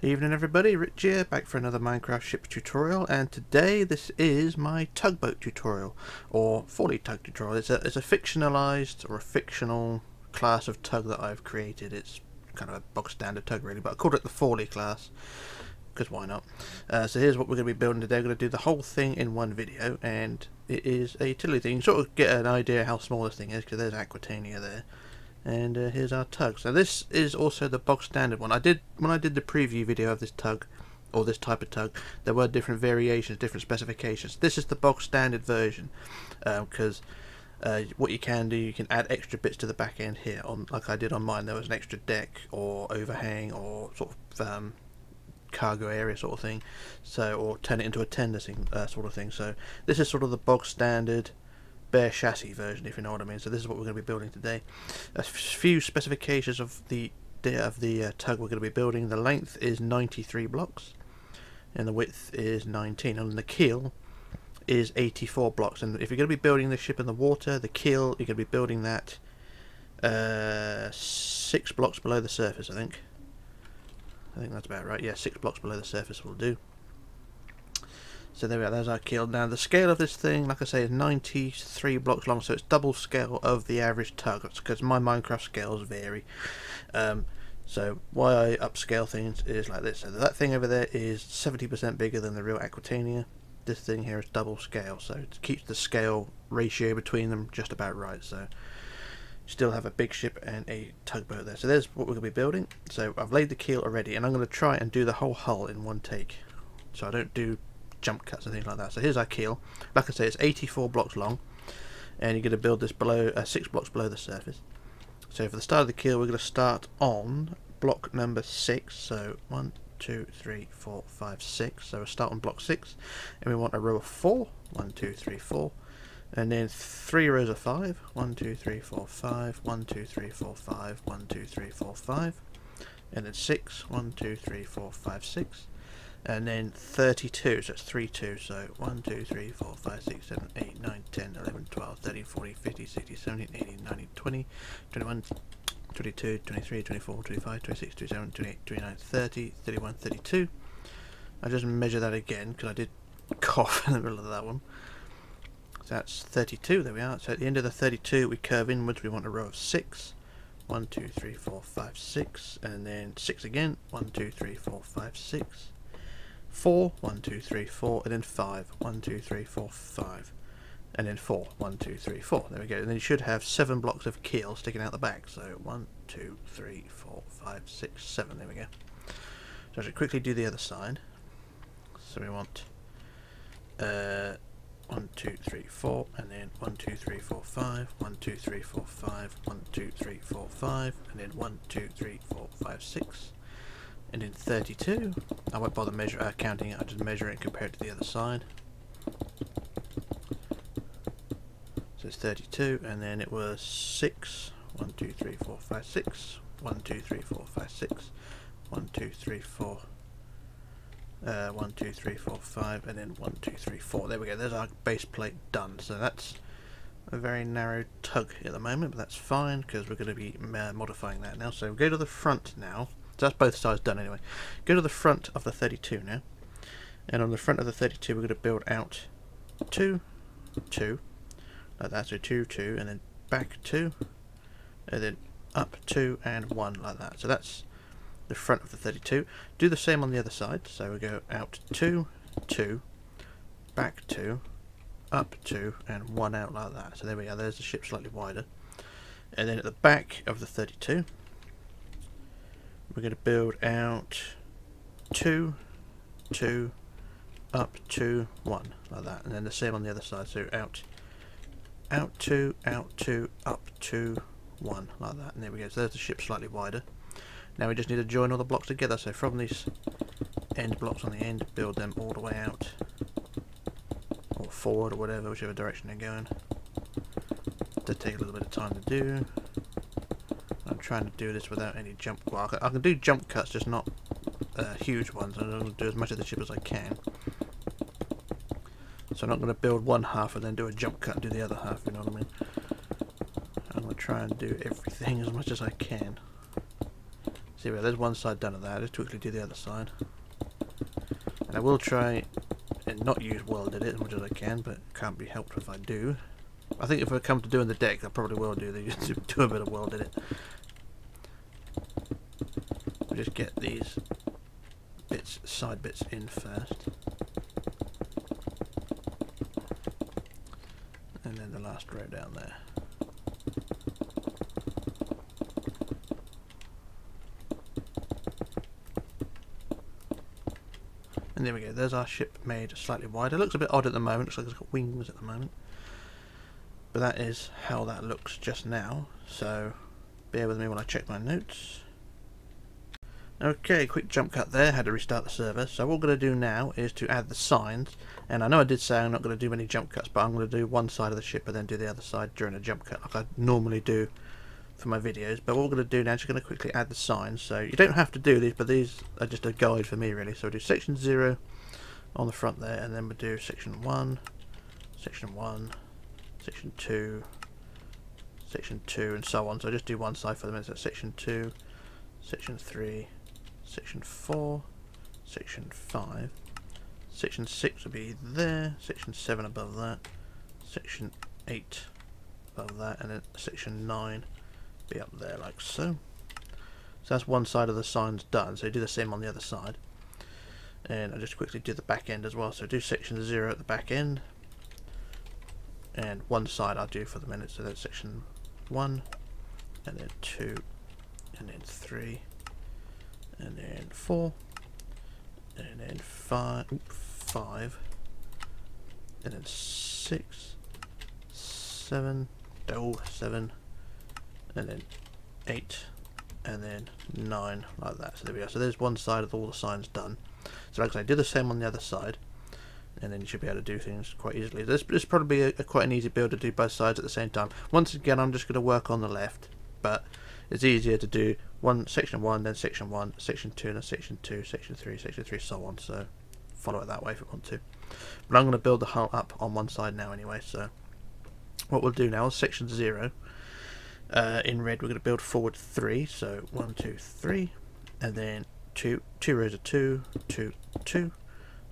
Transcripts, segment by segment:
Evening everybody, Rich here, back for another Minecraft ship tutorial, and today this is my tugboat tutorial, or Fawley tug tutorial. It's a, it's a fictionalized, or a fictional class of tug that I've created. It's kind of a box standard tug really, but I called it the Fawley class, because why not? Uh, so here's what we're going to be building today. We're going to do the whole thing in one video, and it is a utility thing. You sort of get an idea how small this thing is, because there's Aquitania there and uh, here's our tug. So this is also the bog standard one. I did when I did the preview video of this tug or this type of tug there were different variations different specifications this is the bog standard version because um, uh, what you can do you can add extra bits to the back end here on like I did on mine there was an extra deck or overhang or sort of um, cargo area sort of thing so or turn it into a tender thing, uh, sort of thing so this is sort of the bog standard bare chassis version, if you know what I mean. So this is what we're going to be building today. A few specifications of the of the uh, tug we're going to be building. The length is 93 blocks, and the width is 19, and the keel is 84 blocks. And if you're going to be building the ship in the water, the keel you're going to be building that uh, six blocks below the surface, I think. I think that's about right. Yeah, six blocks below the surface will do. So there we are, there's our keel. Now the scale of this thing, like I say, is 93 blocks long, so it's double scale of the average tug, because my Minecraft scales vary. Um, so why I upscale things is like this. So that thing over there is 70% bigger than the real Aquitania. This thing here is double scale, so it keeps the scale ratio between them just about right. So still have a big ship and a tugboat there. So there's what we're going to be building. So I've laid the keel already, and I'm going to try and do the whole hull in one take. So I don't do jump cuts and things like that. So here's our keel. Like I say, it's 84 blocks long, and you're going to build this below uh, six blocks below the surface. So for the start of the keel, we're going to start on block number six. So one, two, three, four, five, six. So we'll start on block six, and we want a row of four. One, two, three, four. And then three rows of five. One, two, three, four, five. One, two, three, four, five. One, two, three, four, five. And then six. One, two, three, four, five, six and then 32 so it's 3 2 so 1 2 3 4 5 6 7 8 9 10 11 12 13 14 15 16 17 18 19 20 21 22 23 24 25 26 27 28 29 30 31 32 I just measure that again because I did cough in the middle of that one. So that's 32 there we are. So at the end of the 32 we curve inwards we want a row of 6 1 2 3 4 5 6 and then 6 again. 1 2 3 4 5 6 4, 1, 2, 3, 4, and then 5, 1, 2, 3, 4, 5, and then 4, 1, 2, 3, 4. There we go. And then you should have 7 blocks of keel sticking out the back. So 1, 2, 3, 4, 5, 6, 7. There we go. So I should quickly do the other side. So we want uh, 1, 2, 3, 4, and then 1, 2, 3, 4, 5, 1, 2, 3, 4, 5, 1, 2, 3, 4, 5, and then 1, 2, 3, 4, 5, 6 and in 32 I won't bother measure, uh, counting it, I just measure it and compare it to the other side. So it's 32 and then it was 6 1 2 3 4 5 6 1 2 3 4 5 6 1 2 3 4 uh, 1 2 3 4 5 and then 1 2 3 4 there we go. There's our base plate done. So that's a very narrow tug at the moment but that's fine because we're going to be uh, modifying that now. So we go to the front now so that's both sides done anyway. Go to the front of the 32 now. And on the front of the 32 we're going to build out 2, 2, like that. So 2, 2, and then back 2, and then up 2 and 1 like that. So that's the front of the 32. Do the same on the other side. So we go out 2, 2, back 2, up 2, and 1 out like that. So there we are. There's the ship slightly wider. And then at the back of the 32 we're going to build out two, two, up two, one, like that, and then the same on the other side. So out, out two, out two, up two, one, like that, and there we go. So there's the ship slightly wider. Now we just need to join all the blocks together. So from these end blocks on the end, build them all the way out, or forward, or whatever, whichever direction they're going. To take a little bit of time to do. Trying to do this without any jump. Well, I can, do jump cuts, just not uh, huge ones. I'm going to do as much of the ship as I can. So I'm not going to build one half and then do a jump cut and do the other half, you know what I mean? I'm going to try and do everything as much as I can. See, there's one side done of that. Let's quickly do the other side. And I will try and not use WorldEdit as much as I can, but can't be helped if I do. I think if I come to doing the deck, I probably will do the do a bit of WorldEdit. Just get these bits, side bits in first. And then the last row down there. And there we go, there's our ship made slightly wider. It looks a bit odd at the moment, looks like it's got wings at the moment. But that is how that looks just now, so bear with me while I check my notes. Okay, quick jump cut there, had to restart the server. So what we're going to do now is to add the signs, and I know I did say I'm not going to do many jump cuts, but I'm going to do one side of the ship and then do the other side during a jump cut, like I normally do for my videos. But what we're going to do now is just going to quickly add the signs. So you don't have to do these, but these are just a guide for me really. So we'll do section 0 on the front there, and then we'll do section 1, section 1, section 2, section 2, and so on. So I'll just do one side for the minute. So section 2, section 3, section 4, section 5, section 6 will be there, section 7 above that, section 8 above that, and then section 9 be up there like so. So that's one side of the signs done, so do the same on the other side. And I'll just quickly do the back end as well, so do section 0 at the back end, and one side I'll do for the minute, so that's section 1, and then 2, and then 3, and then four, and then five, five, and then six, seven, oh, seven, and then eight, and then nine, like that. So there we go. So there's one side of all the signs done. So like I say, do the same on the other side, and then you should be able to do things quite easily. This, this is probably a, a quite an easy build to do both sides at the same time. Once again, I'm just going to work on the left, but it's easier to do one section 1 then section 1 section 2 then section 2 section 3 section 3 so on. So follow it that way if you want to. But I'm going to build the hull up on one side now anyway so. What we'll do now is section 0 uh, in red we're going to build forward 3 so one, two, three, and then 2 two rows of 2 2 2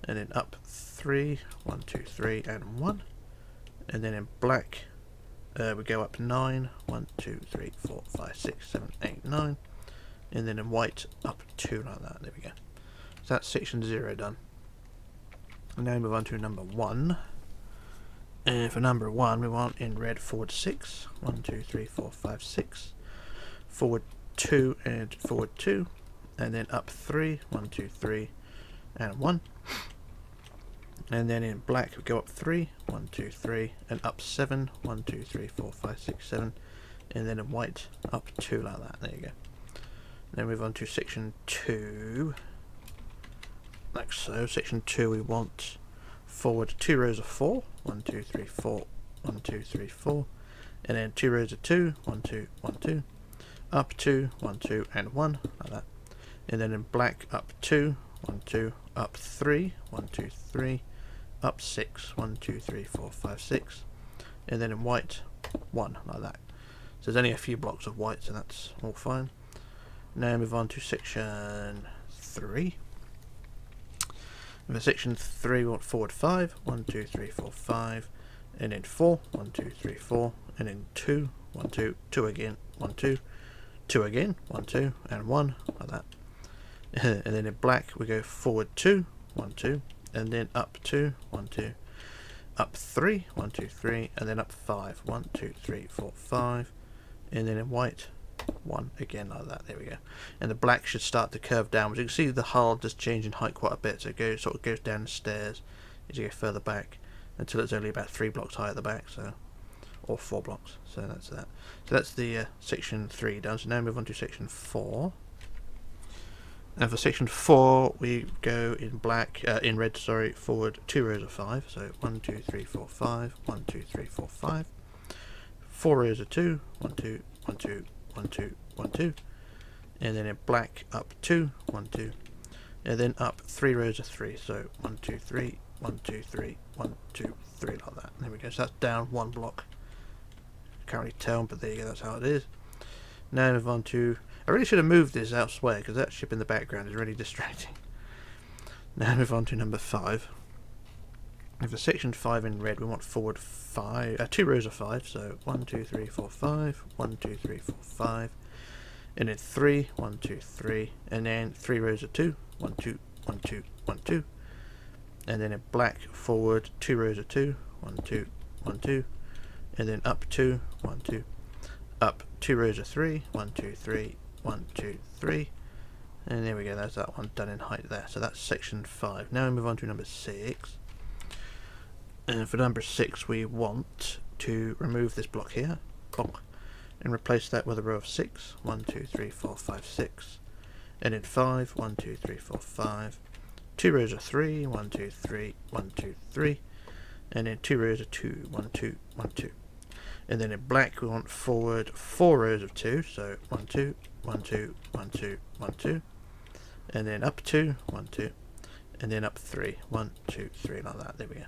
and then up 3 1 2 3 and 1 and then in black uh, we go up 9, 1, 2, 3, 4, 5, 6, 7, 8, 9, and then in white up 2 like that, there we go. So that's section 0 done. And now we move on to number 1. And for number 1 we want in red forward 6, 1, 2, 3, 4, 5, 6, forward 2 and forward 2, and then up 3, 1, 2, 3, and 1 and then in black we go up 3 1 2 3 and up 7 1 2 3 4 5 6 7 and then in white up 2 like that. There you go then move on to section 2 like so section 2 we want forward 2 rows of 4 1 2 3 4 1 2 3 4 and then 2 rows of 2 1 2 1 2 up 2 1 2 and 1 like that. And then in black up 2 1 2 up 3 1 2 3 up six. One, two, three, four, five, six. And then in white, one, like that. So there's only a few blocks of white, so that's all fine. Now move on to section three. And for section three, we want forward five. One, two, three, four, five. And then four. One, two, three, four. And then two. One, two, two again. One, two. Two again. One, two, and one, like that. and then in black, we go forward two. One, two and then up two, one, two, up three. three, one, two, three, and then up five. five, one, two, three, four, five, and then in white, one again like that. There we go. And the black should start to curve downwards. You can see the hull just changing height quite a bit, so it goes sort of goes down the stairs as you go further back until it's only about three blocks high at the back. So or four blocks. So that's that. So that's the uh, section three done. So now move on to section four. And for section 4, we go in black, uh, in red, sorry, forward two rows of 5. So 1, 2, 3, 4, 5, 1, 2, 3, 4, 5. Four rows of 2, 1, 2, 1, 2, 1, 2, 1, 2. And then in black, up two, one, two, And then up three rows of 3. So 1, 2, 3, 1, 2, 3, 1, 2, 3, like that. There we go. So that's down one block. Can't really tell, but there you go, that's how it is. Now move on to I really should have moved this elsewhere because that ship in the background is really distracting. Now move on to number five. For section five in red, we want forward five, uh, two rows of five. So one, two, three, four, five. One, two, three, four, five. And then three, one, two, three, and then three rows of two. One, two, one, two, one, two. And then in black forward two rows of two. One, two, one, two, and then up two, one, two, up two rows of three. One, two, three, one, two, three. And there we go, that's that one done in height there. So that's section 5. Now we move on to number 6. And for number 6 we want to remove this block here. Bonk. And replace that with a row of 6. 1, 2, 3, 4, 5, 6. And in 5, 1, 2, 3, 4, 5. Two rows of 3. 1, 2, 3, 1, 2, 3. And then two rows of 2. 1, 2, 1, 2. And then in black we want forward 4 rows of 2. So 1, 2, 1, 2, 1, 2, 1, 2 and then up two, one, two, and then up three, one, two, three, like that. There we go.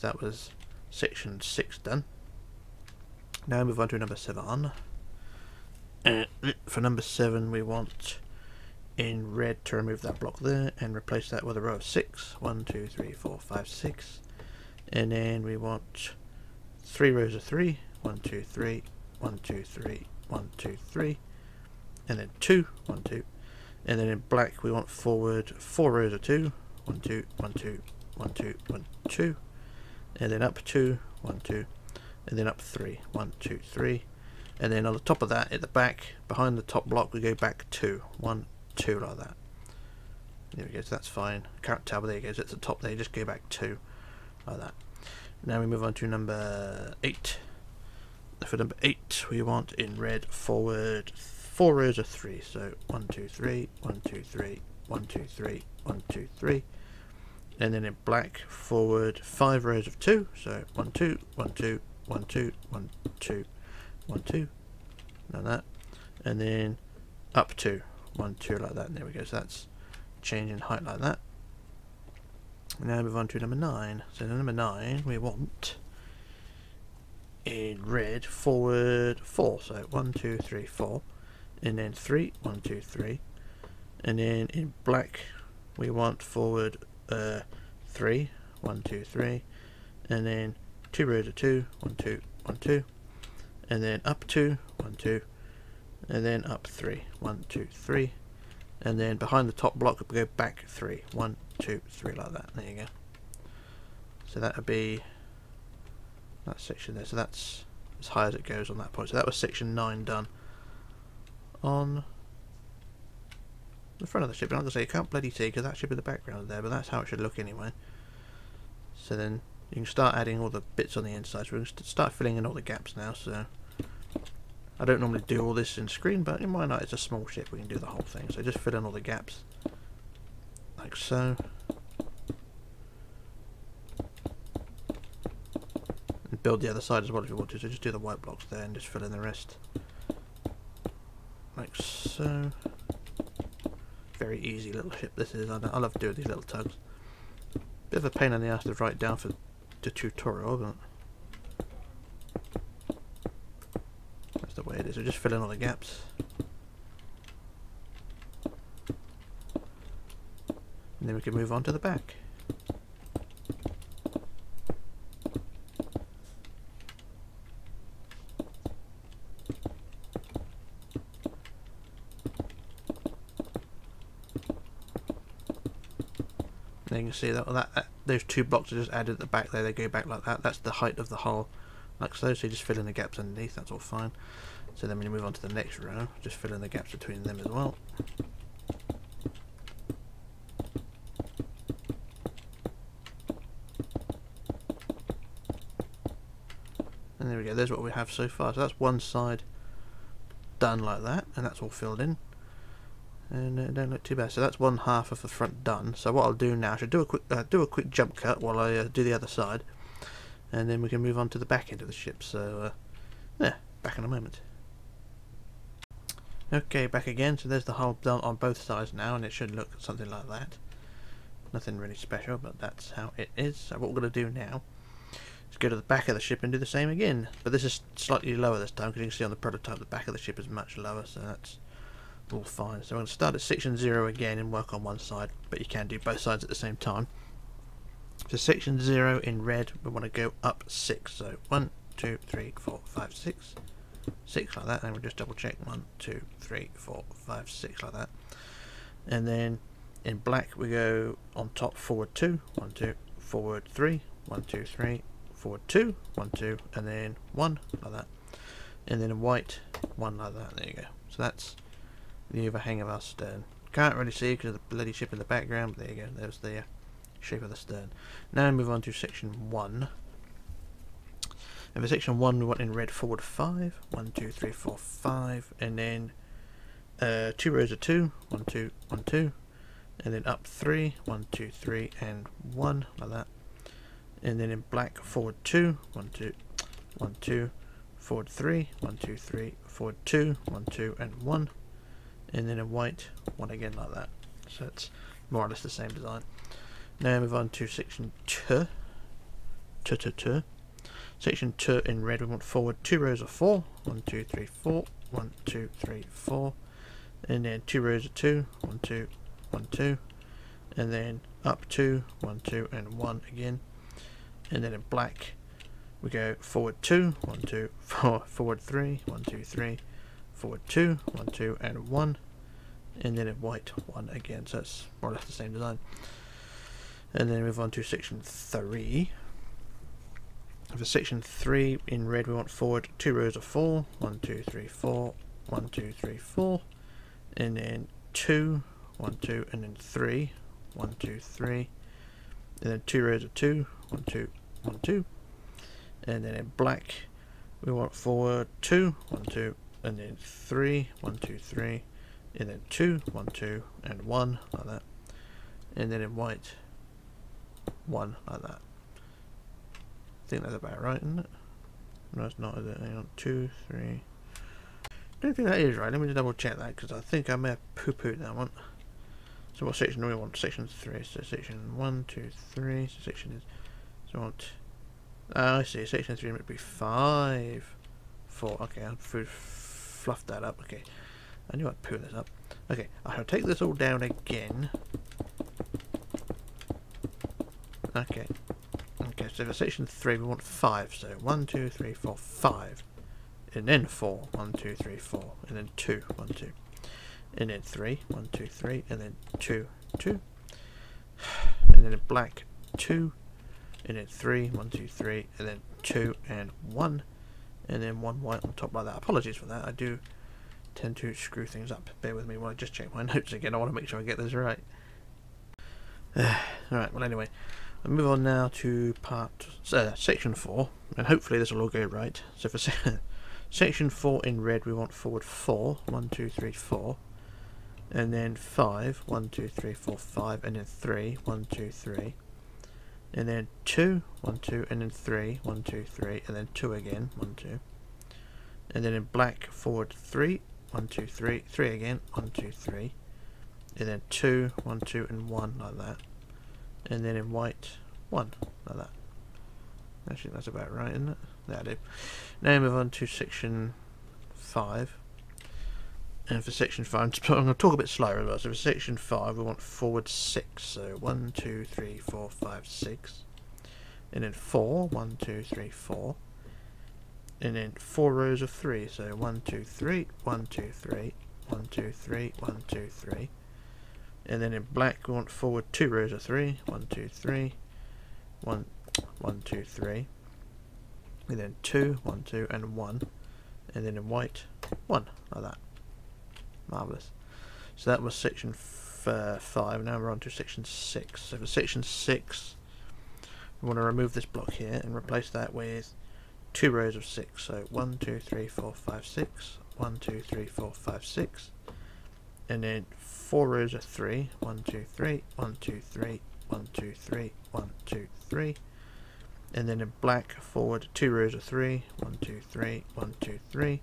That was section six done. Now move on to number seven. Uh, for number seven, we want in red to remove that block there and replace that with a row of six. One, two, three, four, five, six. And then we want three rows of three. One, two, three, one, two, three, one, two, three. And then two, one, two, and then in black we want forward four rows of two. One, two, one, two, one, two, one, two. And then up two, one, two. And then up three, one, two, three. And then on the top of that, at the back, behind the top block, we go back two, one, two, like that. There we go, so that's fine. Tell, but there you go, so it's the top there, just go back two, like that. Now we move on to number eight. For number eight, we want in red forward four rows of three. So one, two, three, one, two, three, one, two, three, one, two, three. And then in black, forward five rows of two. So one, two, one, two, one, two, one, two, one, two. Like that. And then up two, one, two, like that. And there we go. So that's changing height like that. Now move on to number nine. So number nine, we want in red forward four. So one, two, three, four and then three, one, two, three, and then in black we want forward uh, three, one, two, three, and then two rows of two, one, two, one, two, and then up two, one, two, and then up three, one, two, three, and then behind the top block we go back three, one, two, three, like that. There you go. So that would be that section there. So that's as high as it goes on that point. So that was section nine done on the front of the ship. And I'm going to say, you can't bloody see because that should be the background there, but that's how it should look anyway. So then you can start adding all the bits on the inside. So going to start filling in all the gaps now. So I don't normally do all this in screen, but in my night it's a small ship. We can do the whole thing. So just fill in all the gaps like so. And build the other side as well if you want to. So just do the white blocks there and just fill in the rest like so. Very easy little ship this is. I, I love doing these little tugs. Bit of a pain in the ass to write down for the tutorial, but that's the way it is. We just fill in all the gaps. And then we can move on to the back. Can see that, that, that those two blocks are just added at the back there. They go back like that. That's the height of the hull, like so. So you just fill in the gaps underneath. That's all fine. So then when you move on to the next row, just fill in the gaps between them as well. And there we go. There's what we have so far. So that's one side done like that, and that's all filled in and it don't look too bad. So that's one half of the front done. So what I'll do now, I should do a quick uh, do a quick jump cut while I uh, do the other side, and then we can move on to the back end of the ship. So uh, yeah, back in a moment. Okay, back again. So there's the hull done on both sides now, and it should look something like that. Nothing really special, but that's how it is. So what we're going to do now is go to the back of the ship and do the same again. But this is slightly lower this time, because you can see on the prototype the back of the ship is much lower, so that's all fine. So I'm going to start at section 0 again and work on one side, but you can do both sides at the same time. So section 0 in red, we want to go up 6. So 1, 2, 3, 4, 5, 6. 6 like that, and we'll just double check. 1, 2, 3, 4, 5, 6 like that. And then in black we go on top forward 2, 1, 2, forward 3, 1, 2, 3, forward 2, 1, 2, and then 1 like that. And then in white, 1 like that. There you go. So that's the overhang of our stern. Can't really see because of the bloody ship in the background, but there you go, there's the uh, shape of the stern. Now move on to section 1. And for section 1 we want in red forward 5, 1, 2, 3, 4, 5, and then uh, 2 rows of 2, 1, 2, 1, 2, and then up 3, 1, 2, 3, and 1, like that. And then in black forward 2, 1, 2, 1, 2, forward 3, 1, 2, 3, forward 2, 1, 2, and 1, and then a white, one again like that. So it's more or less the same design. Now move on to section 2. 2, 2, 2. Section 2 in red, we want forward two rows of 4. 1, 2, 3, 4. 1, 2, 3, 4. And then two rows of 2. 1, 2, 1, 2. And then up 2, 1, 2, and 1 again. And then in black, we go forward 2, 1, 2, 4, forward 3, 1, 2, 3, forward two, one, two, and 1, and then in white 1 again, so it's more or less the same design. And then move on to section 3. For section 3 in red we want forward 2 rows of 4, 1, 2, 3, 4, 1, 2, 3, 4, and then two, one, two, and then 3, 1, 2, 3, and then 2 rows of 2, 1, 2, 1, 2, and then in black we want forward 2, 1, 2, and then 3, 1, 2, 3, and then 2, 1, 2, and 1, like that. And then in white, 1, like that. I think that's about right, isn't it? No, it's not, is it? Hang on, 2, 3. I don't think that is right. Let me just double check that because I think I may have poo pooed that one. So, what section do we want? Section 3. So, section 1, 2, 3. So, section is. So, I want. Oh, I see. Section 3 might be 5. 4. Okay, I've fluffed that up. Okay, I knew I'd poo this up. Okay, I'll take this all down again. Okay. Okay, so for section 3 we want 5. So 1, 2, 3, 4, 5. And then 4. 1, 2, 3, 4. And then 2. 1, 2. And then 3. 1, 2, 3. And then 2, 2. And then black 2. And then 3. 1, 2, 3. And then 2 and 1 and then one white on top like that. Apologies for that. I do tend to screw things up. Bear with me while I just check my notes again. I want to make sure I get this right. Alright, well anyway, I'll move on now to part uh, section 4, and hopefully this will all go right. So for se section 4 in red we want forward 4, 1, 2, 3, 4, and then 5, 1, 2, 3, 4, 5, and then 3, 1, 2, 3, and then 2, 1, 2, and then 3, 1, 2, 3, and then 2 again, 1, 2. And then in black, forward 3, 1, 2, 3, 3 again, 1, 2, 3. And then 2, 1, 2, and 1, like that. And then in white, 1, like that. Actually, that's about right, isn't it? That'll. Now move on to section 5. And for section 5, I'm going to talk a bit slower as well. So for section 5, we want forward 6. So 1, 2, 3, 4, 5, 6. And then 4, 1, 2, 3, 4. And then 4 rows of 3. So 1, 2, 3, 1, 2, 3, 1, 2, 3, 1, 2, 3. And then in black, we want forward 2 rows of 3. 1, 2, 3, 1, 1 2, 3. And then 2, 1, 2, and 1. And then in white, 1, like that. Marvellous. So that was section uh, 5. Now we're on to section 6. So for section 6, we want to remove this block here and replace that with two rows of 6. So 1, 2, 3, 4, 5, 6. 1, 2, 3, 4, 5, 6. And then four rows of 3. 1, 2, 3, 1, 2, 3, 1, 2, 3, 1, 2, 3. And then in black, forward, two rows of 3. 1, 2, 3, 1, 2, 3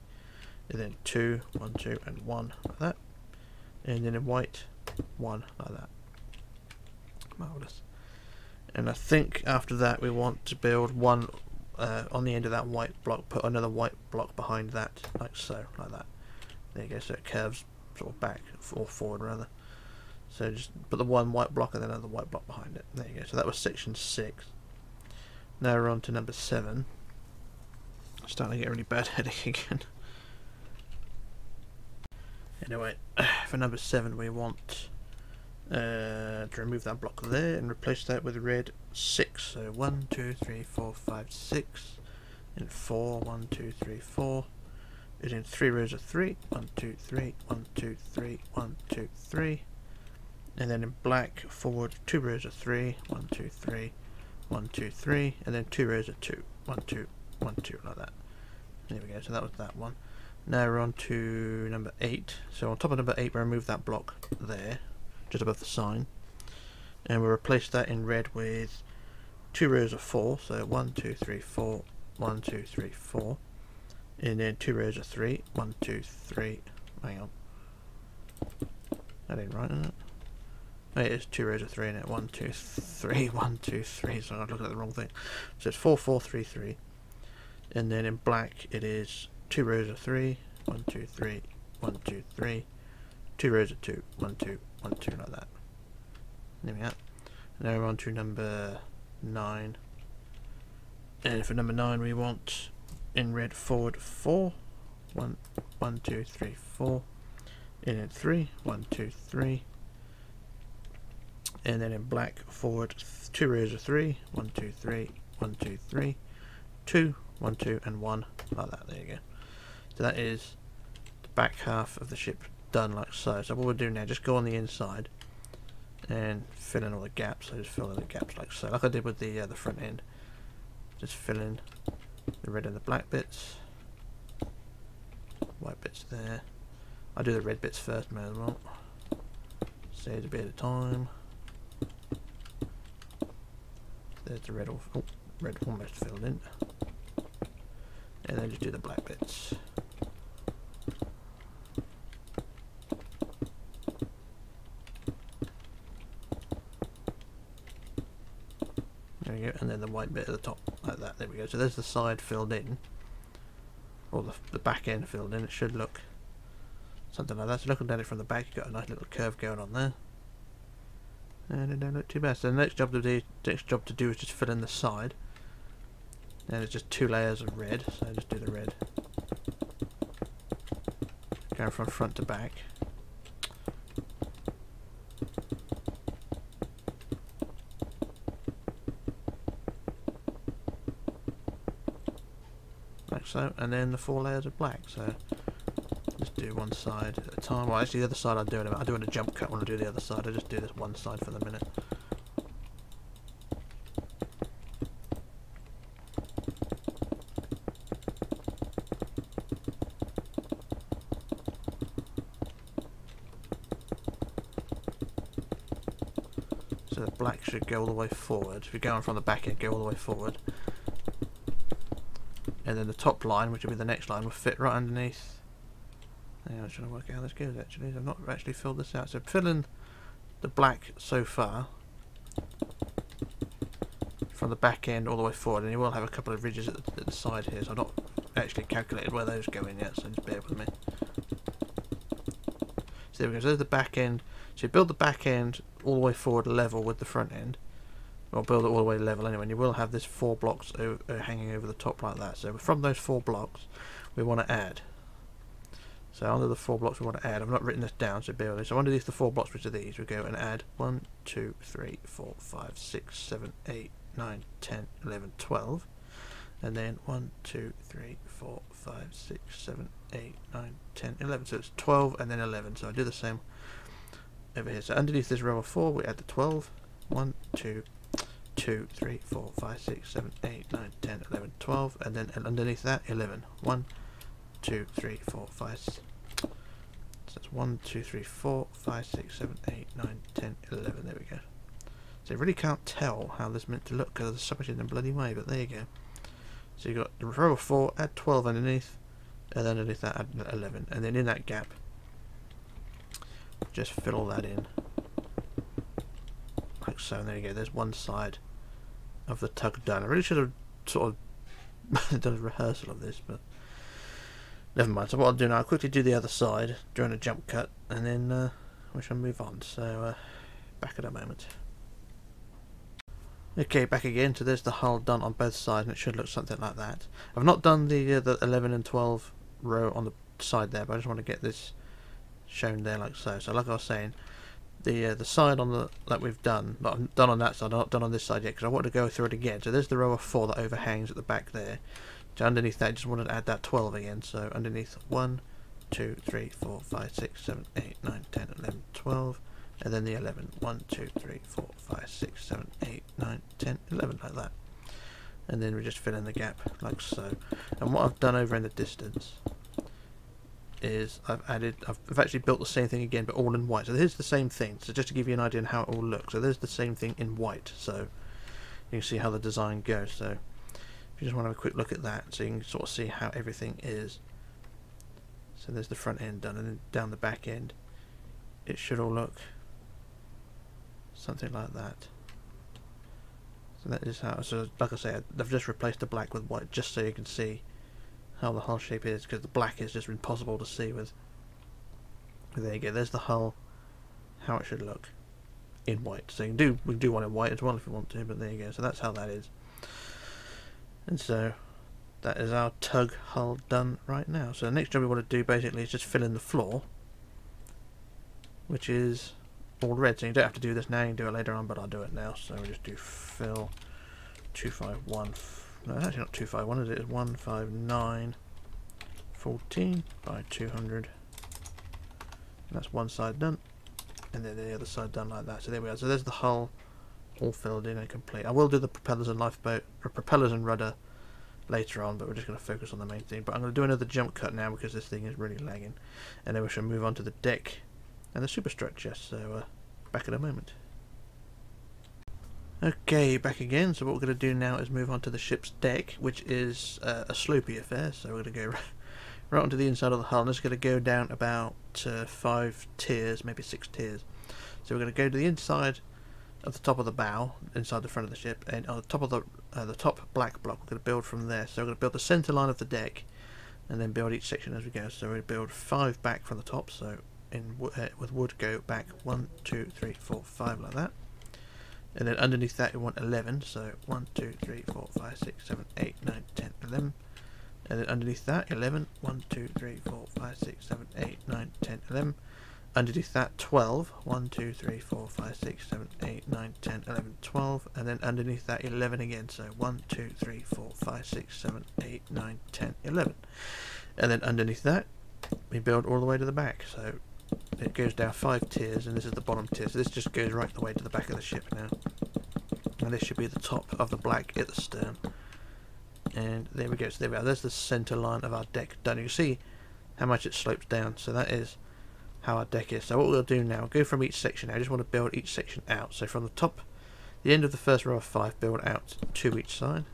and then two, one, two, and one like that, and then in white, one like that. Marvelous. And I think after that we want to build one uh, on the end of that white block, put another white block behind that, like so, like that. There you go. So it curves sort of back or forward rather. So just put the one white block and then another white block behind it. There you go. So that was section six. Now we're on to number seven. starting to get a really bad headache again. Anyway, for number seven we want uh, to remove that block there and replace that with red 6. So one, two, three, four, five, six, and 4, 1, 2, 3, 4. Is in 3 rows of 3, 1, 2, 3, 1, 2, 3, 1, 2, 3. And then in black, forward 2 rows of 3, 1, 2, 3, 1, 2, 3, and then 2 rows of 2, 1, 2, 1, 2, like that. There we go, so that was that one. Now we're on to number 8. So on top of number 8 we remove that block there, just above the sign. And we'll replace that in red with two rows of 4. So 1, 2, 3, 4, 1, 2, 3, 4. And then two rows of 3. 1, 2, 3. Hang on. That ain't right, is it? Oh, it is two rows of 3 in it. 1, 2, 3, 1, 2, 3. So I'm looking at the wrong thing. So it's 4, 4, 3, 3. And then in black it is two rows of three, one, two, three, one, two, three, two rows of two, one, two, one, two, like that. There we are. Now we're on to number nine. And for number nine, we want in red forward four, one, one, two, three, four. In it three, one, two, three. And then in black forward two rows of three, one, two, three, one, two, three, two, one, two, and one, like that. There you go. So that is the back half of the ship done like so. So what we'll do now, just go on the inside and fill in all the gaps. So just fill in the gaps like so, like I did with the uh, the front end. Just fill in the red and the black bits, white bits there. I do the red bits first, may as well. Saves a bit of time. There's the red, oh, red almost filled in. And then just do the black bits. And then the white bit at the top, like that. There we go. So there's the side filled in, or the, the back end filled in. It should look something like that. So looking at it from the back, you've got a nice little curve going on there. And it don't look too bad. So the next job to do, next job to do is just fill in the side. And it's just two layers of red, so just do the red. Going from front to back. So, and then the four layers of black. So just do one side at a time. Well, actually, the other side I do it. I do it a jump cut when I do the other side. I just do this one side for the minute. So the black should go all the way forward. If you're going from the back end, go all the way forward and then the top line, which will be the next line, will fit right underneath. Yeah, I'm trying to work out how this goes actually. I've not actually filled this out. So fill in the black so far from the back end all the way forward, and you will have a couple of ridges at the, at the side here. So I've not actually calculated where those go in yet, so just bear with me. So there we go. So there's the back end. So you build the back end all the way forward level with the front end or build it all the way level anyway and you will have this four blocks uh, hanging over the top like that. So from those four blocks we want to add. So under the four blocks we want to add. I've not written this down so bear with me. So underneath the four blocks which are these we go and add 1 2 3 4 5 6 7 8 9 10 11 12 and then 1 2 3 4 5 6 7 8 9 10 11 so it's 12 and then 11 so I do the same over here. So underneath this row of 4 we add the 12 1 2 2, 3, 4, 5, 6, 7, 8, 9, 10, 11, 12, and then underneath that, 11. 1, 2, 3, 4, 5, so that's 1, 2, 3, 4, 5, 6, 7, 8, 9, 10, 11, there we go. So you really can't tell how this is meant to look because there's so much in the bloody way, but there you go. So you've got the row of 4, add 12 underneath, and then underneath that add 11, and then in that gap, just fill all that in like so. And there you go. There's one side of the tug done. I really should have sort of done a rehearsal of this, but never mind. So what I'll do now, I'll quickly do the other side during a jump cut, and then uh, we shall move on. So uh, back in a moment. Okay, back again. So there's the hull done on both sides, and it should look something like that. I've not done the uh, the 11 and 12 row on the side there, but I just want to get this shown there like so. So like I was saying, the uh, the side on the that we've done, not I've done on that side, not done on this side yet, because I want to go through it again. So there's the row of four that overhangs at the back there. So underneath that, I just wanted to add that 12 again. So underneath 1, 2, 3, 4, 5, 6, 7, 8, 9, 10, 11, 12. And then the 11. 1, 2, 3, 4, 5, 6, 7, 8, 9, 10, 11, like that. And then we just fill in the gap, like so. And what I've done over in the distance is I've added, I've, actually built the same thing again, but all in white. So here's the same thing. So just to give you an idea on how it all looks. So there's the same thing in white. So you can see how the design goes. So if you just want to have a quick look at that so you can sort of see how everything is so there's the front end done and then down the back end it should all look something like that so that is how so like I said I've just replaced the black with white just so you can see how the hull shape is because the black is just impossible to see with there you go there's the hull how it should look in white so you can do we can do one in white as well if you want to but there you go so that's how that is and so that is our tug hull done right now. So the next job we want to do basically is just fill in the floor, which is all red. So you don't have to do this now, you can do it later on, but I'll do it now. So we just do fill 251. No, actually not 251, is it? It's 159 14 by 200. And that's one side done. And then the other side done like that. So there we are. So there's the hull all filled in and complete. I will do the propellers and lifeboat, or propellers and rudder later on, but we're just going to focus on the main thing. But I'm going to do another jump cut now because this thing is really lagging. And then we shall move on to the deck and the superstructure. So uh, back in a moment. Okay, back again. So what we're going to do now is move on to the ship's deck, which is uh, a sloopy affair. So we're going to go right onto the inside of the hull. And it's going to go down about uh, five tiers, maybe six tiers. So we're going to go to the inside of the top of the bow, inside the front of the ship, and on the top of the uh, the top black block, we're going to build from there. So we're going to build the center line of the deck, and then build each section as we go. So we build five back from the top. So in uh, with wood, go back one, two, three, four, five, like that. And then underneath that, we want 11. So 1, 2, 3, 4, 5, 6, 7, 8, 9, 10, 11. And then underneath that, 11. 1, 2, 3, 4, 5, 6, 7, 8, 9, 10, 11 underneath that 12 1 2 3 4 5 6 7 8 9 10 11 12 and then underneath that 11 again so 1 2 3 4 5 6 7 8 9 10 11 and then underneath that we build all the way to the back so it goes down five tiers and this is the bottom tier. So this just goes right the way to the back of the ship now. And this should be the top of the black at the stern. And there we go. So there we are. There's the center line of our deck done. You see how much it slopes down. So that is how our deck is. So what we'll do now, go from each section. I just want to build each section out. So from the top, the end of the first row of five, build out to each side,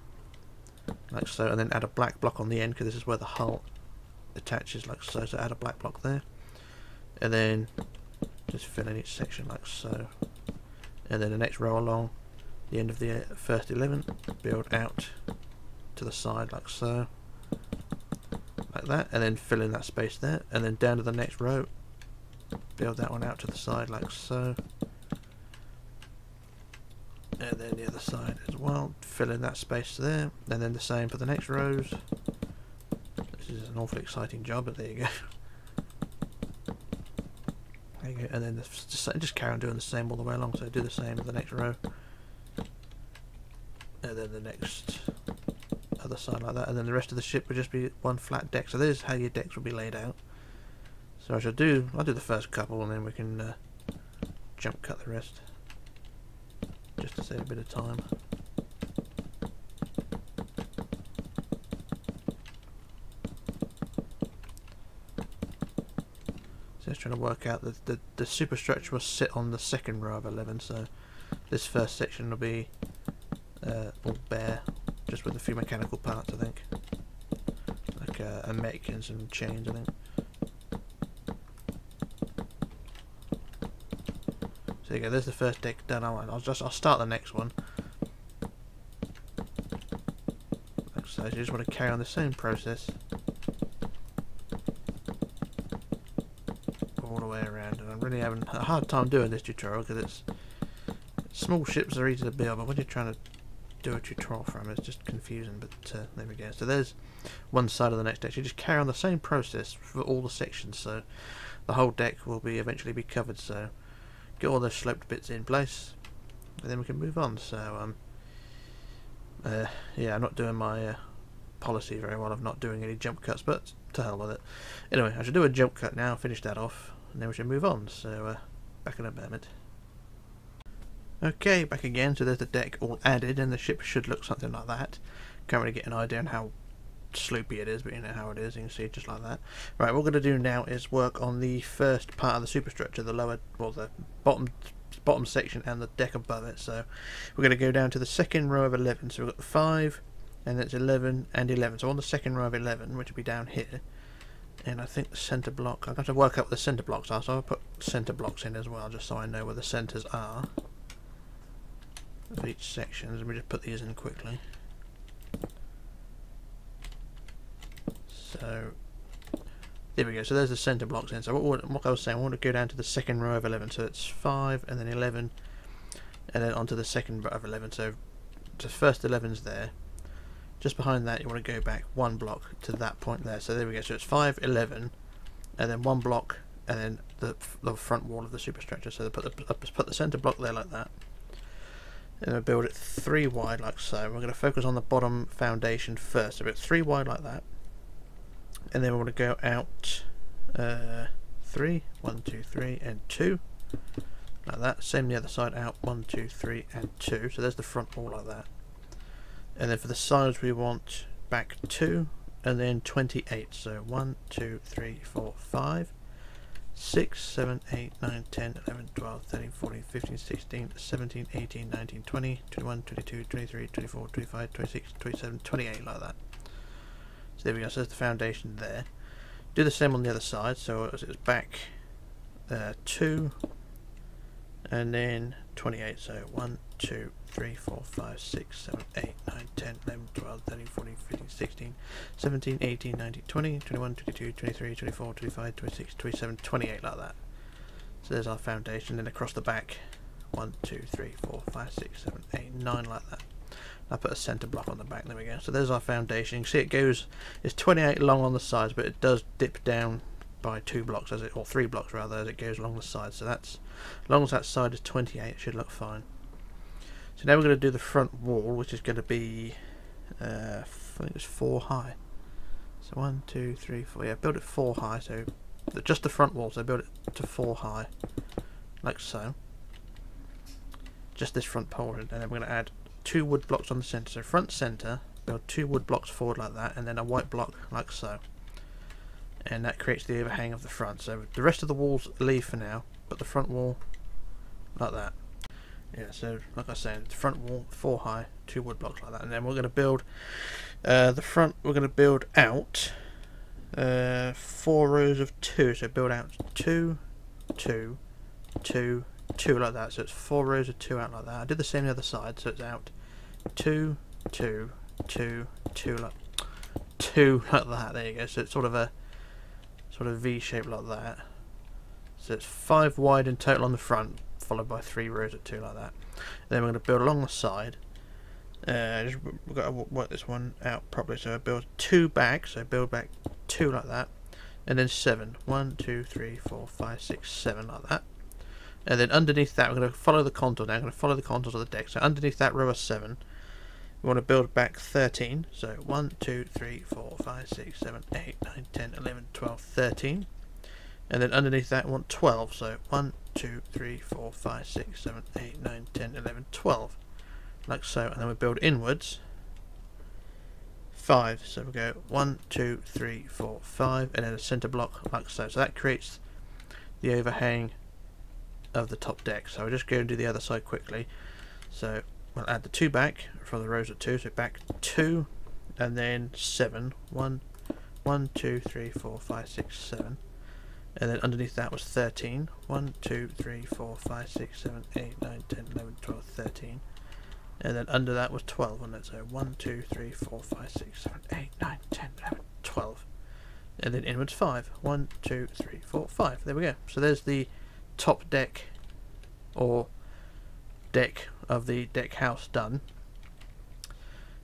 like so, and then add a black block on the end because this is where the hull attaches, like so. So add a black block there, and then just fill in each section like so, and then the next row along the end of the uh, first 11, build out to the side like so, like that, and then fill in that space there, and then down to the next row, build that one out to the side like so. And then the other side as well fill in that space there. And then the same for the next rows. This is an awfully exciting job but there you go there you. Go and then just, just carry on doing the same all the way along so do the same the next row. And then the next other side like that. And then the rest of the ship would just be one flat deck. So there's how your decks will be laid out. So I shall do, I'll do the first couple and then we can uh, jump cut the rest. Just to save a bit of time. So trying to work out that the, the superstructure will sit on the second row of 11 so this first section will be uh, all bare just with a few mechanical parts I think like uh, a mech and some chains I think there you go, there's the first deck done. I'll, just I'll start the next one. Like so, you just want to carry on the same process all the way around. Really having a hard time doing this tutorial because it's small ships are easy to build, but when you're trying to do a tutorial from it's just confusing. But uh, there we go. So there's one side of the next deck. You just carry on the same process for all the sections, so the whole deck will be eventually be covered. So get all the sloped bits in place, and then we can move on. So um, uh, yeah, I'm not doing my uh, policy very well of not doing any jump cuts, but to hell with it. Anyway, I should do a jump cut now, finish that off, and then we should move on. So uh, back in a moment. Okay, back again, so there's the deck all added, and the ship should look something like that. Can't really get an idea on how sloopy it is, but you know how it is, you can see it just like that. Right, what we're going to do now is work on the first part of the superstructure, the lower, well, the bottom bottom section and the deck above it. So we're going to go down to the second row of 11. So we've got 5, and that's 11 and 11. So on the second row of 11, which will be down here, and I think the centre block, I've got to work out what the centre blocks are, so I'll put centre blocks in as well, just so I know where the centres are of each section. Let me just put these in quickly. So there we go. So there's the centre blocks in. So what, what, I was saying, I want to go down to the second row of 11. So it's 5 and then 11 and then onto the second row of 11. So the first 11's there. Just behind that, you want to go back one block to that point there. So there we go. So it's 5, 11 and then one block and then the, the front wall of the superstructure. So put the, put the centre block there like that. And we'll build it three wide like so. We're going to focus on the bottom foundation first. So about three wide like that and then we want to go out uh, three, one, two, three, and two, like that. Same the other side out, one, two, three, and two. So there's the front wall like that. And then for the sides we want back two, and then 28. So 1, 2, 3, 4, 5, 6, 7, 8, 9, 10, 11, 12, 13, 14, 15, 16, 17, 18, 19, 20, 21, 22, 23, 24, 25, 26, 27, 28 like that. So there we go, so there's the foundation there. Do the same on the other side, so it's back uh, 2 and then 28, so 1, 2, 3, 4, 5, 6, 7, 8, 9, 10, 11, 12, 13, 14, 15, 16, 17, 18, 19, 20, 21, 22, 23, 24, 25, 26, 27, 28 like that. So there's our foundation, then across the back 1, 2, 3, 4, 5, 6, 7, 8, 9 like that. I put a centre block on the back, there we go. So there's our foundation. You can see it goes, it's 28 long on the sides, but it does dip down by two blocks, as it, or three blocks rather, as it goes along the side. So that's, as long as that side is 28, it should look fine. So now we're going to do the front wall, which is going to be, uh, I think it's four high. So one, two, three, four. Yeah, build it four high. So just the front wall. So build it to four high, like so. Just this front pole, and then we're going to add two wood blocks on the centre. So front centre, build two wood blocks forward like that, and then a white block like so. And that creates the overhang of the front. So the rest of the walls leave for now, but the front wall like that. Yeah, so like I said, the front wall four high, two wood blocks like that, and then we're going to build uh, the front. We're going to build out uh, four rows of two. So build out two, two, two, two like that. So it's four rows of two out like that. I did the same the other side, so it's out two, two, two, two like two like that. There you go. So it's sort of a sort of V shape like that. So it's five wide in total on the front, followed by three rows of two like that. And then we're going to build along the side. Uh, just, we've got to work this one out properly. So I build two back. So build back two like that, and then seven. One, two, three, four, five, six, seven like that. And then underneath that, we're going to follow the contour now. I'm going to follow the contours of the deck. So underneath that row of 7, we want to build back 13. So 1, 2, 3, 4, 5, 6, 7, 8, 9, 10, 11, 12, 13. And then underneath that, we want 12. So 1, 2, 3, 4, 5, 6, 7, 8, 9, 10, 11, 12. Like so. And then we build inwards. 5. So we go 1, 2, 3, 4, 5. And then a centre block like so. So that creates the overhang of the top deck. So I'll just go and do the other side quickly. So we'll add the two back from the rows of two. So back two and then seven. One, one, two, three, four, five, six, seven. And then underneath that was 13. 1, 2, 3, 4, 5, 6, 7, 8, 9, 10, 11, 12, 13. And then under that was 12 on it. So 1, 2, 3, 4, 5, 6, 7, 8, 9, 10, 11, 12. And then inwards 5. 1, 2, 3, 4, 5. There we go. So there's the top deck or deck of the deck house done.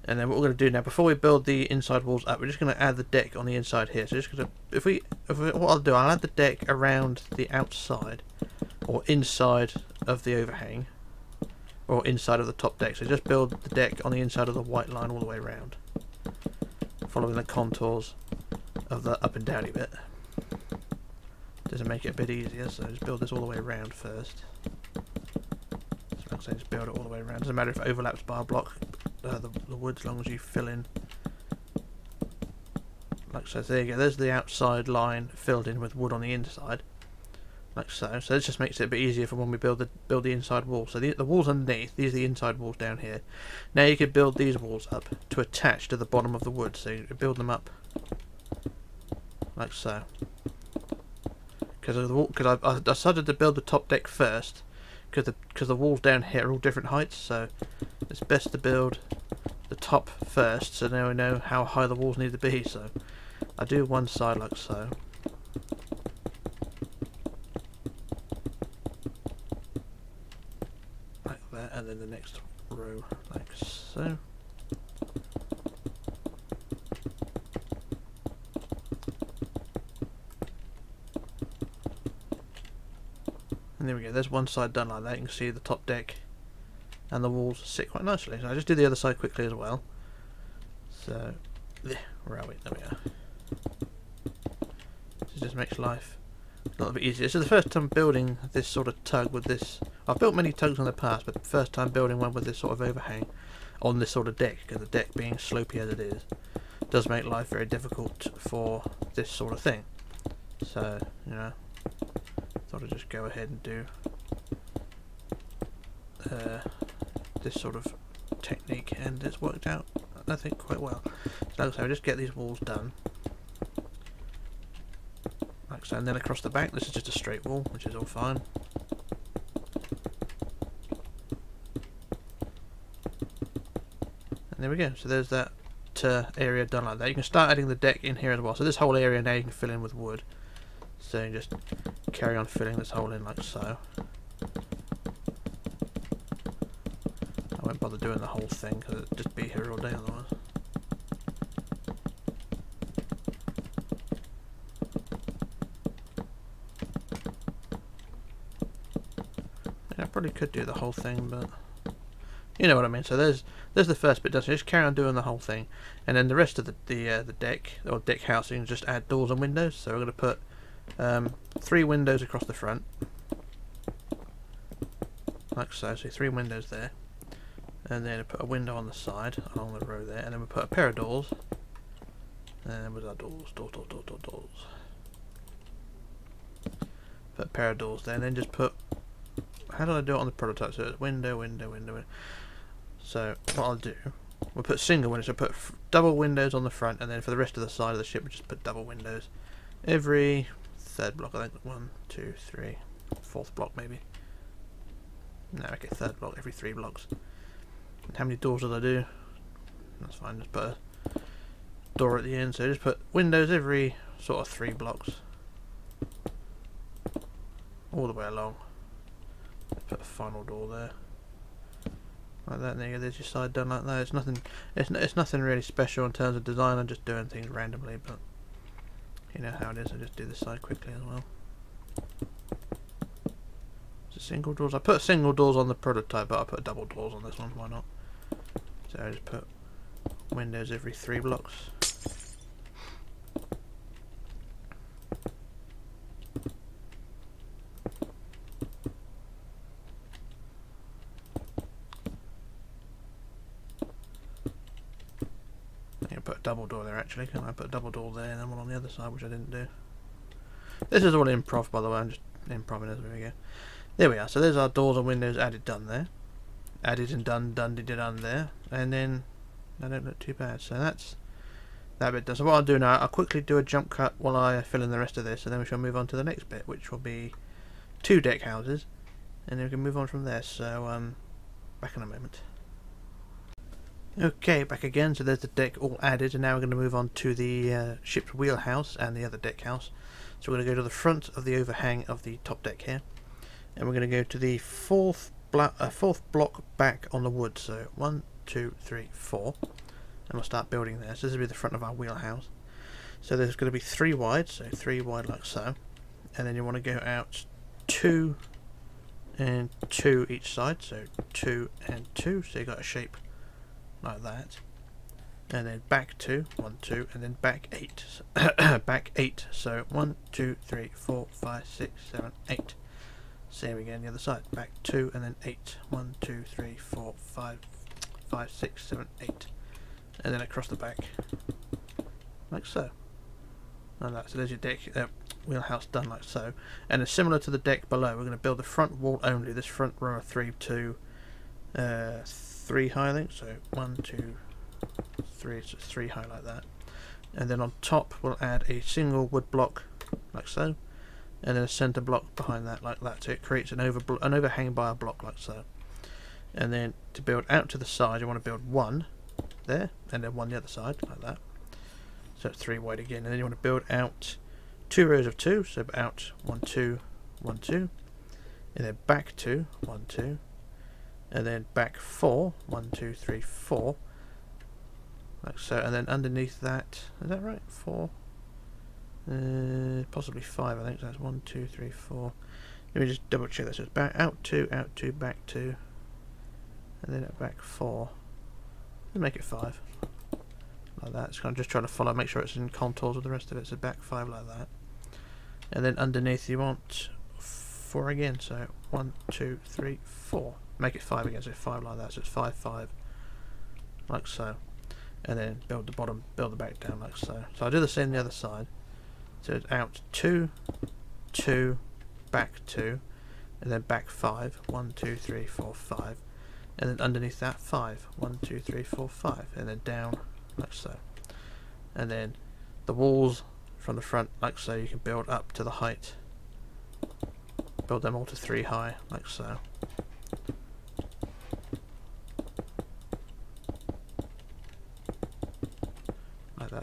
And then what we're going to do now, before we build the inside walls up, we're just going to add the deck on the inside here. So just going to, if we, if we, what I'll do, I'll add the deck around the outside or inside of the overhang or inside of the top deck. So just build the deck on the inside of the white line all the way around, following the contours of the up and downy bit. Does it make it a bit easier, so just build this all the way around first. Like I say, just build it all the way around. Doesn't matter if it overlaps bar block, uh, the, the wood, as long as you fill in. Like so, there you go. There's the outside line filled in with wood on the inside like so. So this just makes it a bit easier for when we build the build the inside wall. So the, the walls underneath, these are the inside walls down here. Now you could build these walls up to attach to the bottom of the wood. So you build them up like so. Because I, I decided to build the top deck first, because the because the walls down here are all different heights. So it's best to build the top first, so now we know how high the walls need to be. So I do one side like so. and then the next row like so. And there we go, there's one side done like that, you can see the top deck and the walls sit quite nicely. So I just did the other side quickly as well. So, where are we? There we are. This just makes life a little bit easier. So the first time building this sort of tug with this. I've built many tugs in the past, but the first time building one with this sort of overhang on this sort of deck, because the deck being slopey as it is, does make life very difficult for this sort of thing. So, you know, thought I'd just go ahead and do uh, this sort of technique, and it's worked out, I think, quite well. So, like I say, just get these walls done like so. And then across the back, this is just a straight wall, which is all fine. And there we go. So there's that uh, area done like that. You can start adding the deck in here as well. So this whole area now you can fill in with wood. So you just carry on filling this hole in like so. I won't bother doing the whole thing because it'd just be here all day otherwise. I probably could do the whole thing, but you know what I mean. So there's there's the first bit. Doesn't just carry on doing the whole thing, and then the rest of the the uh, the deck or deck housing just add doors and windows. So we're going to put um, three windows across the front, like so. So three windows there, and then put a window on the side along the row there, and then we put a pair of doors. And with our doors, door, door, door, door, doors. Put a pair of doors there, and then just put how do I do it on the prototype? So it's window, window, window, window. So what I'll do, we'll put single windows. So put double windows on the front, and then for the rest of the side of the ship, we just put double windows. Every third block, I think one, two, three, fourth block maybe. No, okay, third block, every three blocks. How many doors did I do? That's fine, just put a door at the end. So just put windows every sort of three blocks. All the way along. Put a final door there. Like that, and there there's your side done like that. It's nothing, it's, it's nothing really special in terms of design, I'm just doing things randomly, but you know how it is, I just do this side quickly as well. Single doors? I put single doors on the prototype, but I put double doors on this one, why not? So I just put windows every three blocks. I can put a double door there actually. Can I put a double door there and then one on the other side, which I didn't do. This is all improv, by the way. I'm just improving as we go. There we are. So there's our doors and windows added done there. Added and done, done, did done there. And then they don't look too bad. So that's that bit done. So what I'll do now, I'll quickly do a jump cut while I fill in the rest of this, and then we shall move on to the next bit, which will be two deck houses, and then we can move on from there. So um, back in a moment. Okay, back again. So there's the deck all added, and now we're going to move on to the uh, ship's wheelhouse and the other deck house. So we're going to go to the front of the overhang of the top deck here. and we're going to go to the fourth uh, fourth block back on the wood. So one, two, three, four, and we'll start building there. So this will be the front of our wheelhouse. So there's going to be three wide, so three wide like so, and then you want to go out two and two each side, so two and two. So you got a shape like that and then back two, one, two, and then back eight, back eight. So one, two, three, four, five, six, seven, eight. Same again the other side. Back two, and then eight. One, two, three, four, five, five, six, seven, eight, and then across the back, like so. Like that. So there's your deck uh, wheelhouse done like so. And it's similar to the deck below. We're going to build the front wall only. This front row of three, two, uh, three high, I. So one, two three, so three high like that. And then on top we'll add a single wood block like so, and then a centre block behind that like that. So it creates an over an overhang by a block like so. And then to build out to the side, you want to build one there, and then one the other side like that. So it's three wide again, and then you want to build out two rows of two. So out one, two, one, two, and then back two, one, two, and then back four, one, two, three, four like so, and then underneath that, is that right? Four? Uh, possibly five, I think. So that's one, two, three, four. Let me just double check that. So it's back, out two, out two, back two, and then back four. Let's make it five. Like that. Kind of just trying to follow, make sure it's in contours with the rest of it. So back five like that. And then underneath you want four again. So one, two, three, four. Make it five again. So five like that. So it's five, five. Like so and then build the bottom, build the back down like so. So I do the same the other side. So out two, two, back two, and then back five. One, two, three, four, five. And then underneath that five. One, two, three, four, five. And then down like so. And then the walls from the front like so you can build up to the height. Build them all to three high like so.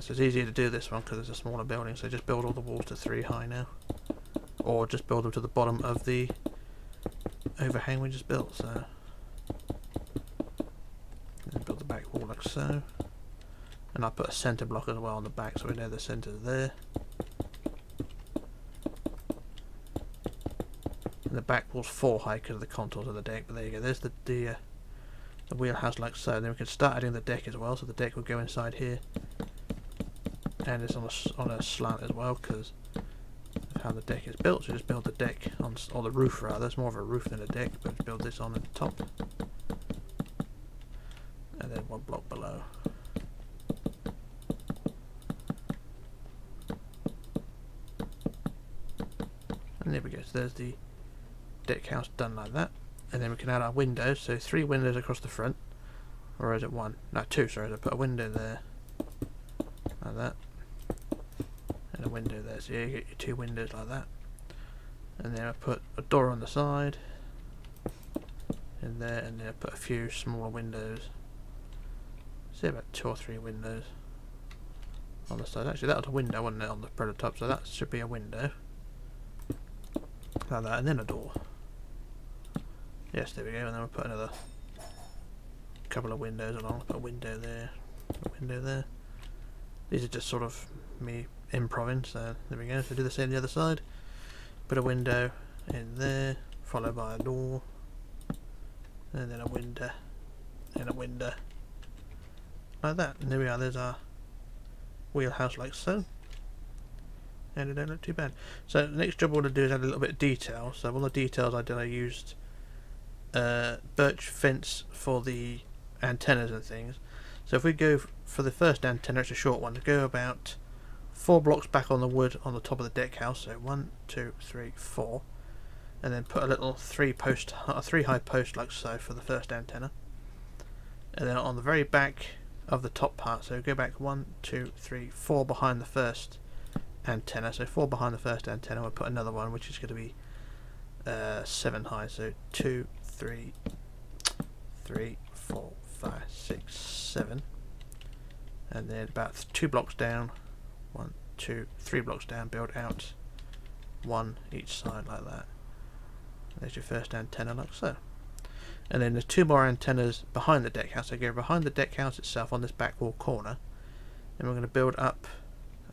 So it's easier to do this one because it's a smaller building, so just build all the walls to 3 high now. Or just build them to the bottom of the overhang we just built, so... Build the back wall like so. And I put a centre block as well on the back so we know the centre's there. And the back wall's 4 high because of the contours of the deck, but there you go, there's the, the, uh, the wheelhouse like so. And Then we can start adding the deck as well, so the deck will go inside here and it's on a, on a slant as well because how the deck is built. So just build the deck on, or the roof rather. It's more of a roof than a deck, but build this on the top, and then one block below. And there we go. So there's the deck house done like that, and then we can add our windows. So three windows across the front, or is it one? No, two. Sorry, I put a window there like that and a so you get your two windows like that. And then I put a door on the side. In there and then I put a few smaller windows. Say about two or three windows on the side. Actually that was a window wasn't it on the prototype so that should be a window. Like that and then a door. Yes there we go. And then we'll put another couple of windows along. Put a window there a window there. These are just sort of me improving, so there we go. So do the same on the other side. Put a window in there, followed by a door, and then a window, and a window. Like that. And there we are, there's our wheelhouse like so. And it don't look too bad. So the next job I want to do is add a little bit of detail. So of the details I did, I used uh, birch fence for the antennas and things. So if we go for the first antenna, it's a short one, to go about four blocks back on the wood on the top of the deck house. So one, two, three, four, and then put a little three post, a three high post like so for the first antenna. And then on the very back of the top part, so go back one, two, three, four behind the first antenna. So four behind the first antenna. We'll put another one, which is going to be uh, seven high. So two, three, three, four, five, six, seven. And then about two blocks down, one, two, three blocks down, build out one each side like that. There's your first antenna like so. And then there's two more antennas behind the deck house. So go behind the deck house itself on this back wall corner. And we're going to build up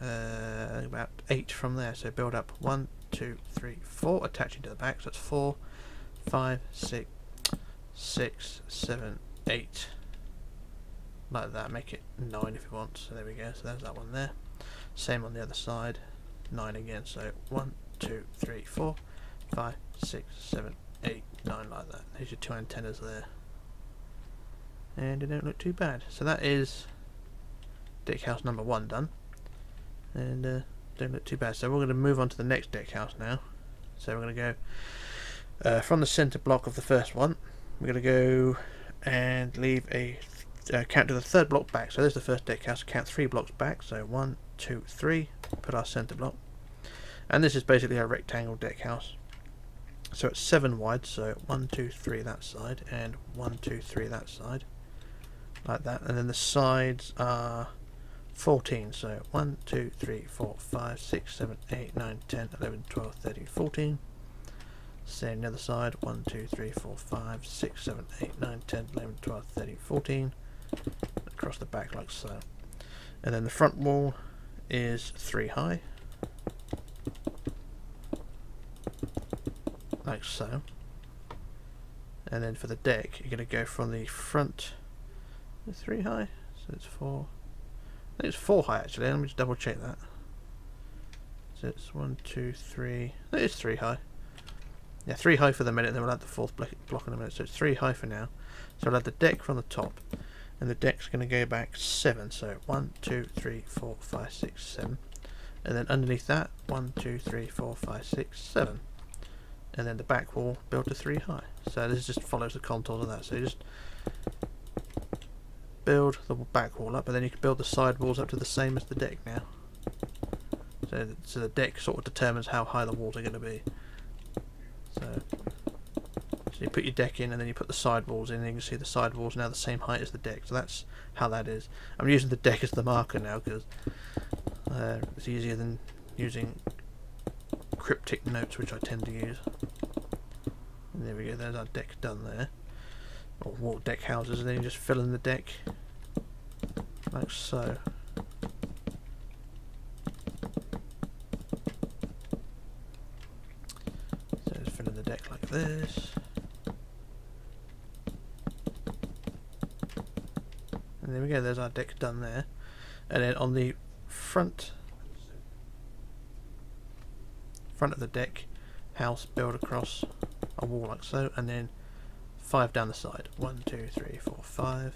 uh, about eight from there. So build up one, two, three, four, attaching to the back. So that's four, five, six, six, seven, eight. Like that. Make it nine if you want. So there we go. So there's that one there. Same on the other side. Nine again. So one, two, three, four, five, six, seven, eight, nine, like that. There's your two antennas there. And they don't look too bad. So that is deck house number one done. And uh, don't look too bad. So we're going to move on to the next deck house now. So we're going to go uh, from the center block of the first one. We're going to go and leave a uh, count to the third block back. So there's the first deck house. Count three blocks back. So one, two, three. Put our center block. And this is basically a rectangle deck house. So it's seven wide. So one, two, three that side, and one, two, three that side, like that. And then the sides are 14. So 1, 2, 3, 4, 5, 6, 7, 8, 9, 10, 11, 12, 13, 14. Same the other side. 1, 2, 3, 4, 5, 6, 7, 8, 9, 10, 11, 12, 13, 14. Across the back like so. And then the front wall is 3 high. Like so. And then for the deck, you're going to go from the front 3 high. So it's 4 think it's four high actually. Let me just double check that. So it's one, two, three. It is three high. Yeah, three high for the minute, then we'll add the fourth block in a minute. So it's three high for now. So we'll add the deck from the top. And the deck's going to go back seven. So one, two, three, four, five, six, seven. And then underneath that, one, two, three, four, five, six, seven. And then the back wall built to three high. So this just follows the contours of that. So you just build the back wall up, but then you can build the side walls up to the same as the deck now. So, so the deck sort of determines how high the walls are going to be. So, so you put your deck in and then you put the side walls in and you can see the side walls now the same height as the deck. So that's how that is. I'm using the deck as the marker now because uh, it's easier than using cryptic notes which I tend to use. And there we go, there's our deck done there or wall deck houses and then you just fill in the deck like so. So fill in the deck like this. And there we go, there's our deck done there. And then on the front front of the deck house build across a wall like so and then five down the side. One, two, three, four, five.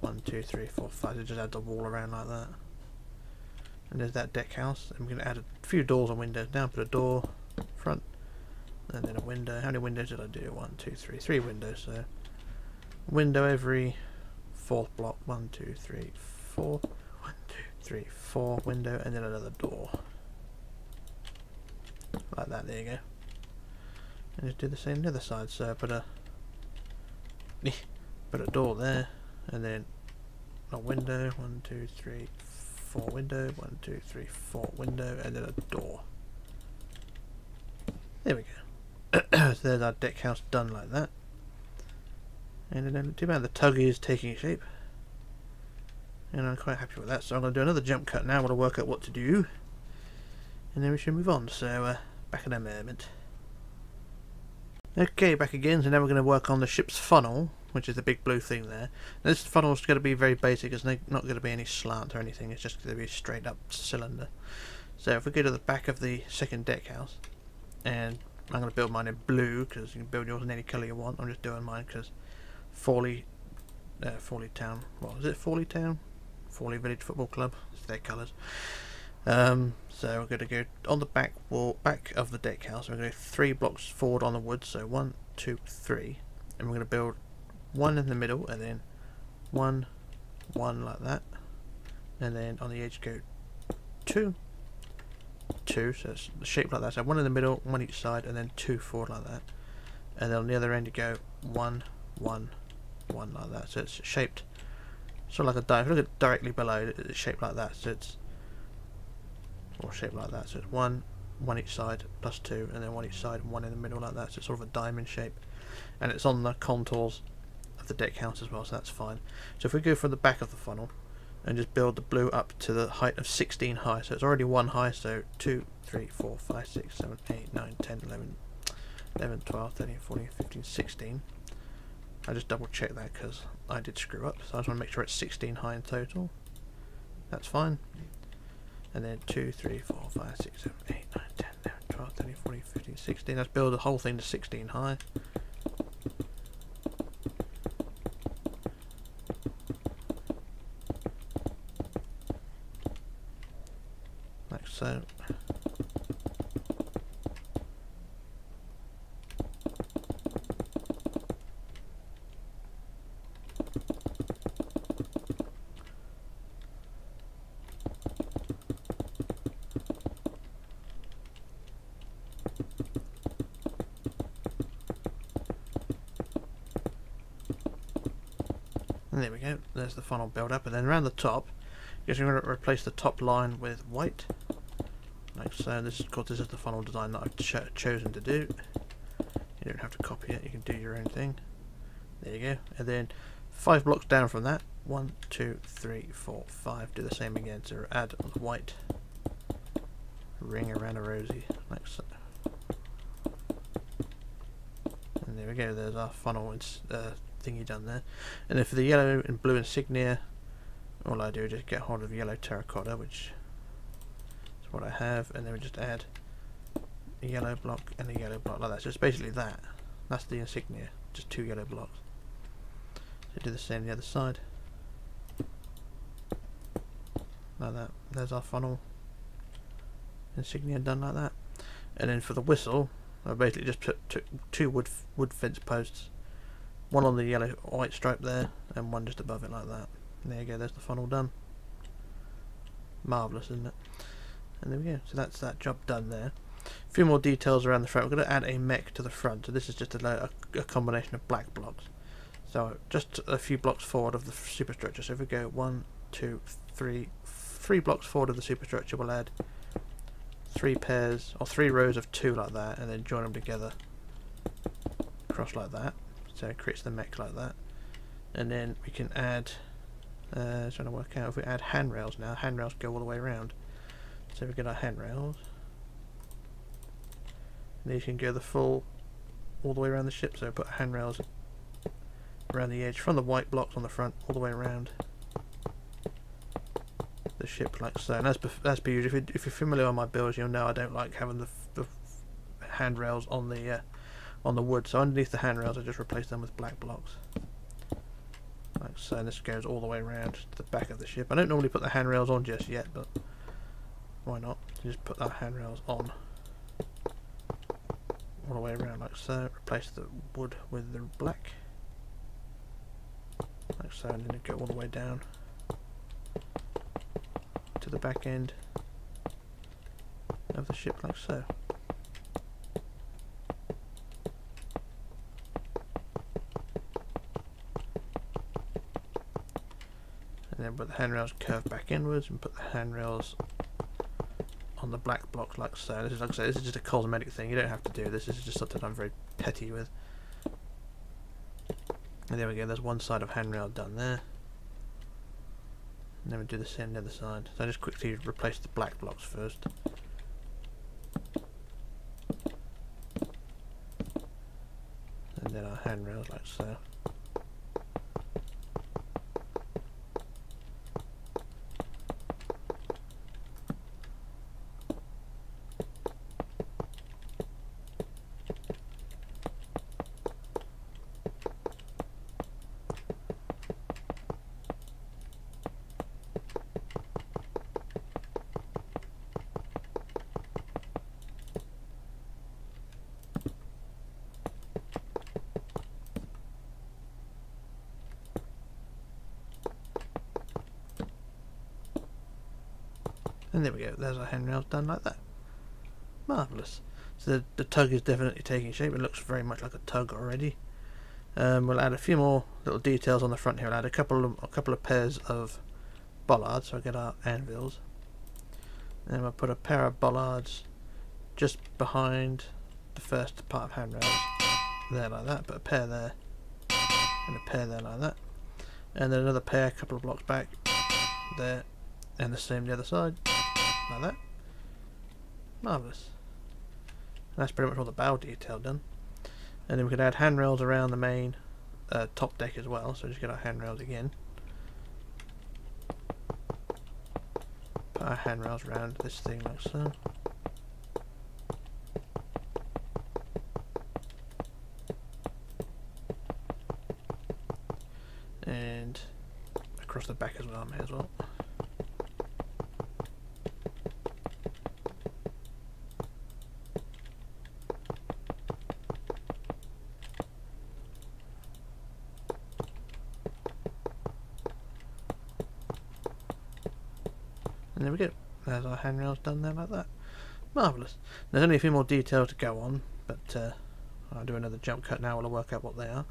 One, two, three, four, five. So just add the wall around like that. And there's that deck house. And we're going to add a few doors and windows. Now put a door, front, and then a window. How many windows did I do? One, two, three. Three windows. So window every fourth block. One, two, three, four. One, two, three, four. Window, and then another door. Like that. There you go. And just do the same on the other side. So put a put a door there and then a window one two three four window one two three four window and then a door there we go so there's our deck house done like that and then too bad the tug is taking shape. And I'm quite happy with that. So I'm going to do another jump cut now. I want to work out what to do. And then we should move on. So uh, back in a moment. Okay, back again, so now we're going to work on the ship's funnel, which is the big blue thing there. Now, this funnel is going to be very basic, it's not going to be any slant or anything, it's just going to be a straight up cylinder. So if we go to the back of the second deck house, and I'm going to build mine in blue, because you can build yours in any colour you want, I'm just doing mine because Fawley, uh, Fawley Town, what is it, Fawley Town? Fawley Village Football Club, it's their colours. Um, so we're going to go on the back wall, back of the deck house. We're going to go three blocks forward on the wood. So one, two, three, and we're going to build one in the middle, and then one, one like that, and then on the edge go two, two. So it's shaped like that. So one in the middle, one each side, and then two forward like that, and then on the other end you go one, one, one like that. So it's shaped sort of like a dive. Look at directly below, it's shaped like that. So it's or shaped like that. So it's one, one each side plus two, and then one each side one in the middle like that. So it's sort of a diamond shape, and it's on the contours of the deck house as well, so that's fine. So if we go from the back of the funnel and just build the blue up to the height of 16 high, so it's already one high, so 2, 3, 4, 5, 6, 7, 8, 9, 10, 11, 11, 12, 13, 14, 15, 16. I just double check that because I did screw up, so I just want to make sure it's 16 high in total. That's fine. And then 2, 3, 4, 5, 6, 7, 8, 9, 10, 11, 12, 13, 14, 15, 16. Let's build the whole thing to 16 high. Like so. There we go, there's the funnel build up and then around the top you're going to replace the top line with white like so. This is, of course this is the funnel design that I've ch chosen to do. You don't have to copy it, you can do your own thing. There you go. And then five blocks down from that, one, two, three, four, five, do the same again. So add white ring around a rosy like so. And there we go, there's our funnel uh, thingy done there. And then for the yellow and blue insignia, all I do is just get hold of yellow terracotta, which is what I have, and then we just add a yellow block and a yellow block like that. So it's basically that. That's the insignia, just two yellow blocks. So do the same the other side. Like that. There's our funnel insignia done like that. And then for the whistle, I basically just put two wood wood fence posts, one on the yellow white stripe there, and one just above it like that. And there you go, there's the funnel done. Marvellous, isn't it? And there we go, so that's that job done there. A few more details around the front. We're going to add a mech to the front, so this is just a, a, a combination of black blocks. So just a few blocks forward of the superstructure. So if we go one, two, three, three blocks forward of the superstructure, we'll add three pairs or three rows of two like that, and then join them together, cross like that. So it creates the mech like that, and then we can add. Uh, trying to work out if we add handrails now. Handrails go all the way around. So we get our handrails. And these can go the full all the way around the ship. So put handrails around the edge from the white blocks on the front all the way around the ship like so. And that's that's beautiful. If, you, you're familiar with my builds, you'll know I don't like having the, the handrails on the uh, on the wood. So underneath the handrails, I just replace them with black blocks. Like so. And this goes all the way around to the back of the ship. I don't normally put the handrails on just yet, but why not? Just put our handrails on all the way around like so. Replace the wood with the black. Like so, and then go all the way down to the back end of the ship like so. Put the handrails curve back inwards and put the handrails on the black block like so. This is like I say, this is just a cosmetic thing. You don't have to do this. This is just something I'm very petty with. And there we go. There's one side of handrail done there. And then we do the same the other side. So I just quickly replace the black blocks first. And then our handrails like so. And there we go, there's our handrails done like that. Marvellous. So the, the tug is definitely taking shape, it looks very much like a tug already. Um, we'll add a few more little details on the front here. We'll add a couple of, a couple of pairs of bollards, so I get our anvils. And we'll put a pair of bollards just behind the first part of handrails there like that, but a pair there and a pair there like that. And then another pair a couple of blocks back there and the same the other side like that. Marvellous. That's pretty much all the bow detail done. And then we could add handrails around the main uh, top deck as well, so just get our handrails again. Put our handrails around this thing like so. And across the back as well, may as well. And there we go. There's our handrails done there like that. Marvellous. There's only a few more details to go on, but uh, I'll do another jump cut now while I work out what they are.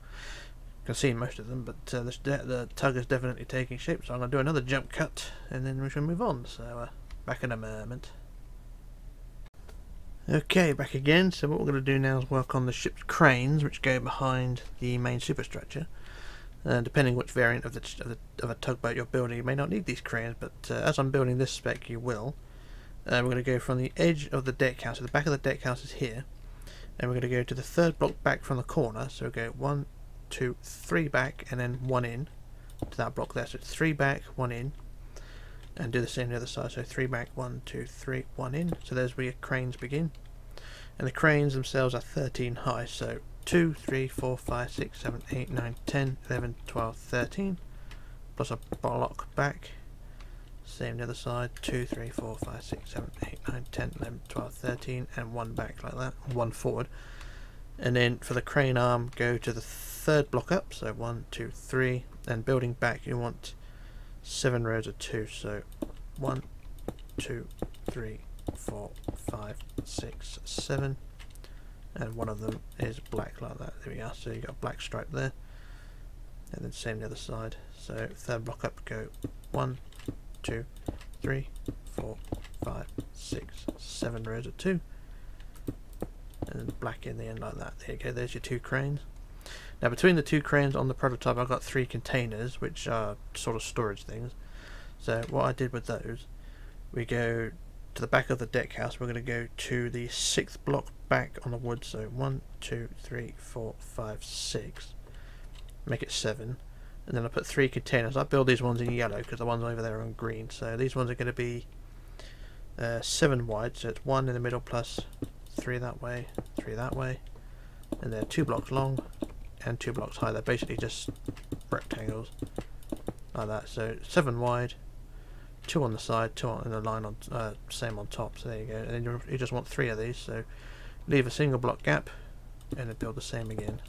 You can see most of them, but uh, the, the tug is definitely taking shape, so I'm going to do another jump cut, and then we shall move on. So, uh, back in a moment. Okay, back again. So what we're going to do now is work on the ship's cranes, which go behind the main superstructure. Uh, depending which variant of, the, of, the, of a tugboat you're building, you may not need these cranes, but uh, as I'm building this spec, you will. Uh, we're going to go from the edge of the deck house, so the back of the deck house is here, and we're going to go to the third block back from the corner, so we go one, two, three back, and then one in to that block there, so three back, one in, and do the same the other side, so three back, one, two, three, one in, so there's where your cranes begin, and the cranes themselves are 13 high, so 2, 3, 4, 5, 6, 7, 8, 9, 10, 11, 12, 13. Plus a block back. Same the other side. 2, 3, 4, 5, 6, 7, 8, 9, 10, 11, 12, 13. And one back like that. One forward. And then for the crane arm, go to the third block up. So 1, 2, 3. And building back, you want 7 rows of 2. So 1, 2, 3, 4, 5, 6, 7 and one of them is black like that. There we are. So you got a black stripe there, and then same the other side. So third block up, go one, two, three, four, five, six, seven rows of two, and then black in the end like that. There you go. There's your two cranes. Now between the two cranes on the prototype, I've got three containers, which are sort of storage things. So what I did with those, we go to the back of the deck house. We're going to go to the sixth block back on the wood. So one, two, three, four, five, six. Make it seven. And then I put three containers. I build these ones in yellow because the ones over there are in green. So these ones are going to be uh, seven wide. So it's one in the middle plus three that way, three that way. And they're two blocks long and two blocks high. They're basically just rectangles like that. So seven wide, two on the side, two on the line on uh, same on top. So there you go. And then you just want three of these. So leave a single block gap, and then build the same again.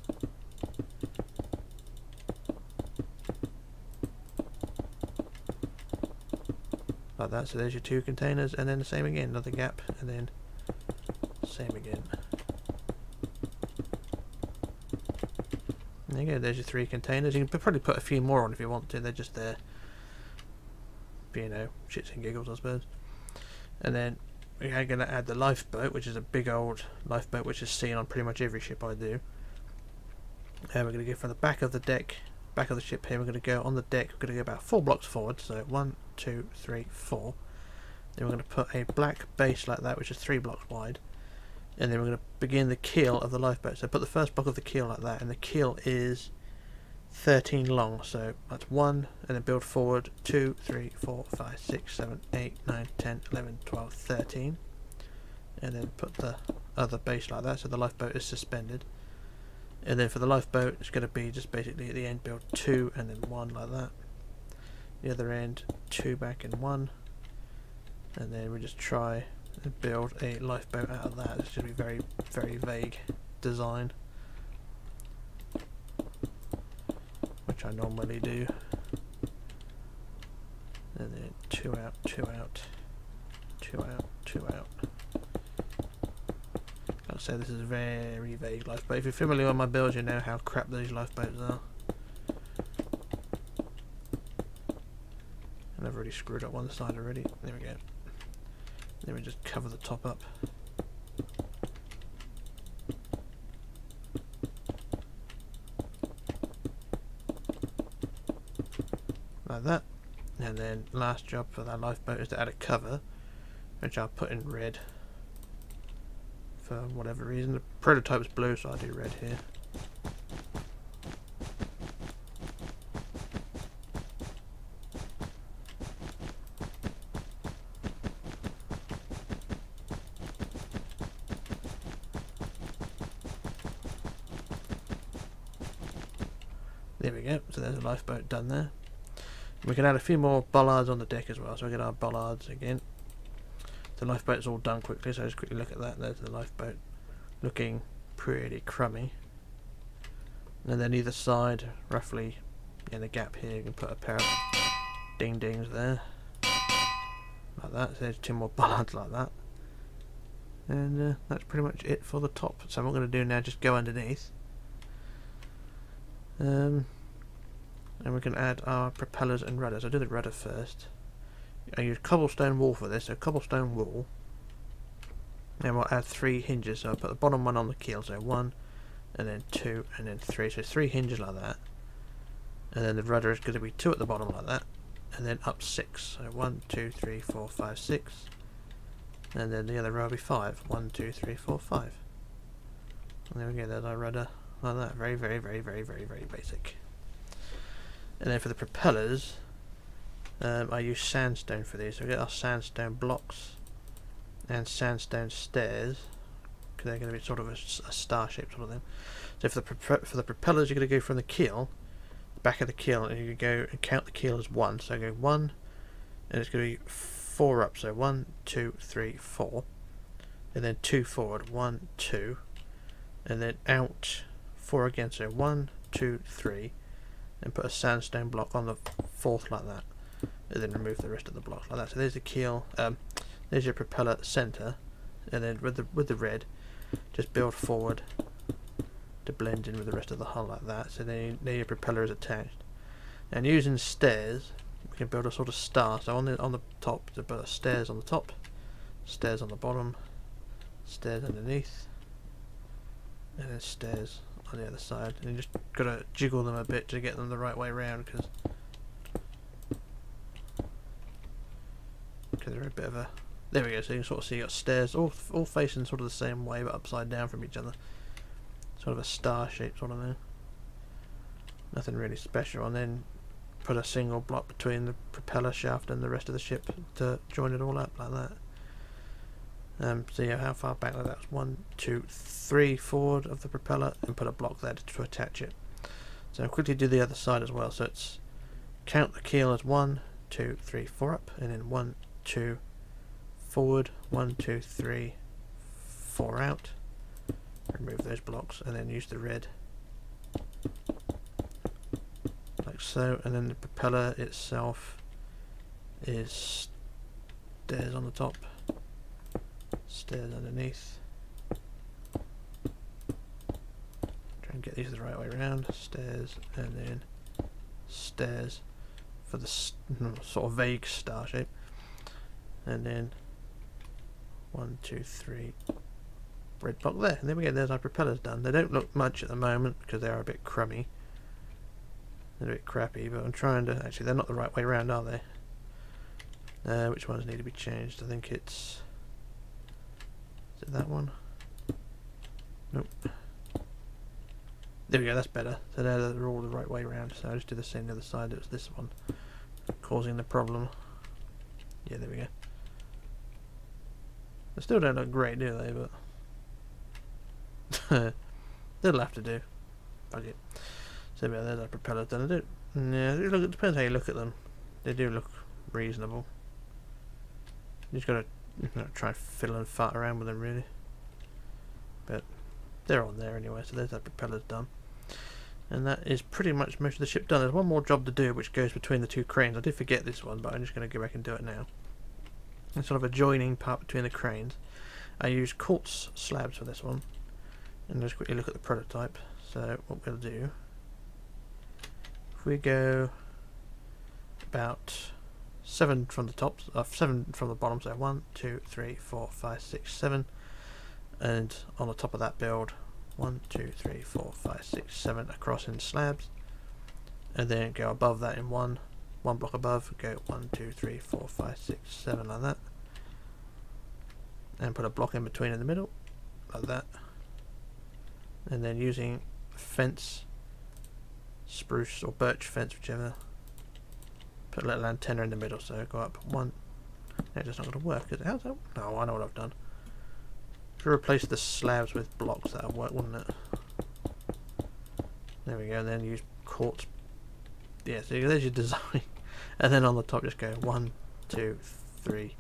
Like that. So there's your two containers, and then the same again. Another gap, and then same again. There you go. There's your three containers. You can probably put a few more on if you want to. They're just there you know, shits and giggles, I suppose. And then we're going to add the lifeboat, which is a big old lifeboat, which is seen on pretty much every ship I do. And we're going to go from the back of the deck, back of the ship here, we're going to go on the deck, we're going to go about four blocks forward, so one, two, three, four. Then we're going to put a black base like that, which is three blocks wide. And then we're going to begin the keel of the lifeboat. So put the first block of the keel like that, and the keel is 13 long so that's 1 and then build forward 2 3 4 5 6 7 8 9 10 11 12 13 and then put the other base like that so the lifeboat is suspended. And then for the lifeboat it's going to be just basically at the end build 2 and then 1 like that. The other end 2 back and 1 and then we just try and build a lifeboat out of that. It's going to be very very vague design which I normally do. And then two out, two out, two out, two out. I'll say this is a very vague lifeboat. If you're familiar with my build, you know how crap these lifeboats are. And I've already screwed up one side already. There we go. Then we just cover the top up. Like that. And then last job for that lifeboat is to add a cover, which I'll put in red for whatever reason. The prototype is blue, so I'll do red here. There we go, so there's a lifeboat done there. We can add a few more bollards on the deck as well, so we get our bollards again. The lifeboat's all done quickly, so just quickly look at that. There's the lifeboat looking pretty crummy. And then either side, roughly in the gap here, you can put a pair of ding dings there. Like that, so there's two more bollards like that. And uh, that's pretty much it for the top. So what I'm going to do now, just go underneath. Um, and we can add our propellers and rudders. I'll do the rudder first. I use cobblestone wall for this, so cobblestone wall. And we'll add three hinges, so I'll put the bottom one on the keel, so one, and then two, and then three. So three hinges like that. And then the rudder is going to be two at the bottom like that. And then up six. So one, two, three, four, five, six. And then the other row will be five. One, two, three, four, five. And there we go, there's our rudder like that. Very, very, very, very, very, very basic. And then for the propellers, um, I use sandstone for these. So we get our sandstone blocks and sandstone stairs because they're going to be sort of a, a star shaped sort of thing. So for the for the propellers, you're going to go from the keel, back of the keel, and you go and count the keel as one. So I go one, and it's going to be four up. So one, two, three, four, and then two forward. One, two, and then out four again. So one, two, three and put a sandstone block on the fourth like that and then remove the rest of the blocks like that. So there's the keel um, there's your propeller center and then with the with the red just build forward to blend in with the rest of the hull like that. So then, then your propeller is attached. And using stairs we can build a sort of star. So on the on the top to put stairs on the top stairs on the bottom stairs underneath and then stairs on the other side and you just gotta jiggle them a bit to get them the right way around because because they're a bit of a there we go so you can sort of see you got stairs all, all facing sort of the same way but upside down from each other. Sort of a star shape sort of thing. Nothing really special and then put a single block between the propeller shaft and the rest of the ship to join it all up like that um, so yeah, how far back like that? One, two, three forward of the propeller and put a block there to, to attach it. So I'll quickly do the other side as well. So it's count the keel as one, two, three, four up, and then one, two, forward, one, two, three, four out. Remove those blocks and then use the red like so, and then the propeller itself is stairs on the top stairs underneath. Try and get these the right way around. Stairs and then stairs for the sort of vague star shape. And then one, two, three, red block there. And there we go, there's our propellers done. They don't look much at the moment because they are a bit crummy. They're a bit crappy, but I'm trying to... Actually, they're not the right way around, are they? Uh, which ones need to be changed? I think it's... It that one? Nope. There we go, that's better. So they're all the right way around. So I just did the same the other side. It was this one causing the problem. Yeah, there we go. They still don't look great, do they? But they'll have to do. Bug it. So yeah, there's our propellers done. It yeah, it depends how you look at them. They do look reasonable. You just gotta not try and fiddle and fart around with them really. But they're on there anyway, so there's that propeller's done. And that is pretty much most of the ship done. There's one more job to do which goes between the two cranes. I did forget this one, but I'm just going to go back and do it now. It's sort of a joining part between the cranes. I use quartz slabs for this one. And just quickly look at the prototype. So what we'll do, if we go about seven from the top, uh, seven from the bottom. So one, two, three, four, five, six, seven, and on the top of that build, one, two, three, four, five, six, seven across in slabs, and then go above that in one, one block above, go one, two, three, four, five, six, seven, like that. And put a block in between in the middle, like that. And then using fence, spruce or birch fence, whichever. Put a little antenna in the middle, so go up one. It's just not going to work, is it? How's that? No, I know what I've done. If you replace the slabs with blocks, that'll work, wouldn't it? There we go, and then use quartz. Yeah, so there's your design. and then on the top, just go one, two, three,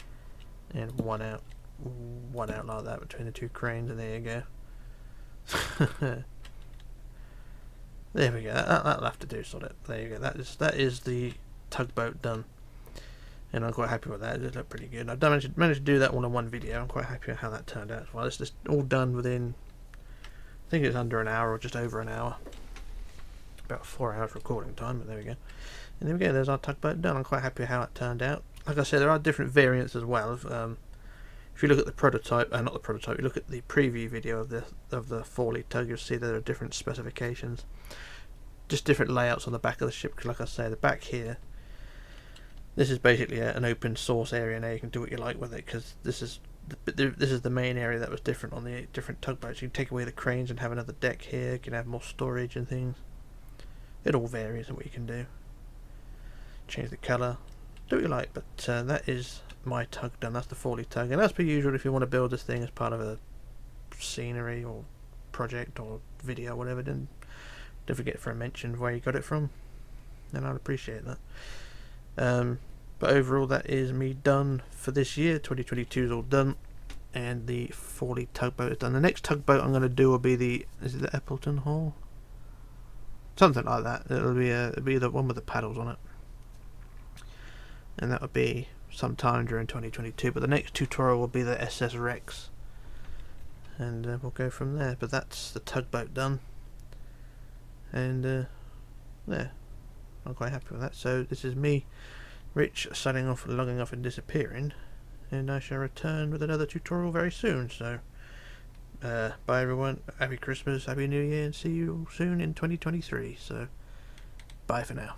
and one out. One out like that between the two cranes, and there you go. there we go. That, that'll have to do, sort it. There you go. That is that is the tugboat done. And I'm quite happy with that. It looked pretty good. I've managed, managed to do that all in one video. I'm quite happy with how that turned out well. It's just all done within, I think it's under an hour or just over an hour. About four hours recording time, but there we go. And there we go, there's our tugboat done. I'm quite happy with how it turned out. Like I said, there are different variants as well. Um, if you look at the prototype, uh, not the prototype, you look at the preview video of the of the Fawley tug, you'll see there are different specifications. Just different layouts on the back of the ship, because like I say, the back here this is basically a, an open source area now you can do what you like with it because this is the, this is the main area that was different on the different tugboats you can take away the cranes and have another deck here you can have more storage and things. It all varies on what you can do. Change the colour. Do what you like but uh, that is my tug done. That's the Fawley tug and as per usual if you want to build this thing as part of a scenery or project or video or whatever then don't forget for a mention where you got it from and I'd appreciate that um, but overall, that is me done for this year. 2022 is all done, and the Fawley tugboat is done. The next tugboat I'm going to do will be the is it the Eppleton Hall? Something like that. It'll be a, it'll be the one with the paddles on it, and that will be sometime during 2022. But the next tutorial will be the SS Rex, and uh, we'll go from there. But that's the tugboat done, and uh, there. I'm quite happy with that. So this is me, Rich, signing off, logging off and disappearing. And I shall return with another tutorial very soon. So, uh, bye everyone. Happy Christmas, Happy New Year, and see you soon in 2023. So, bye for now.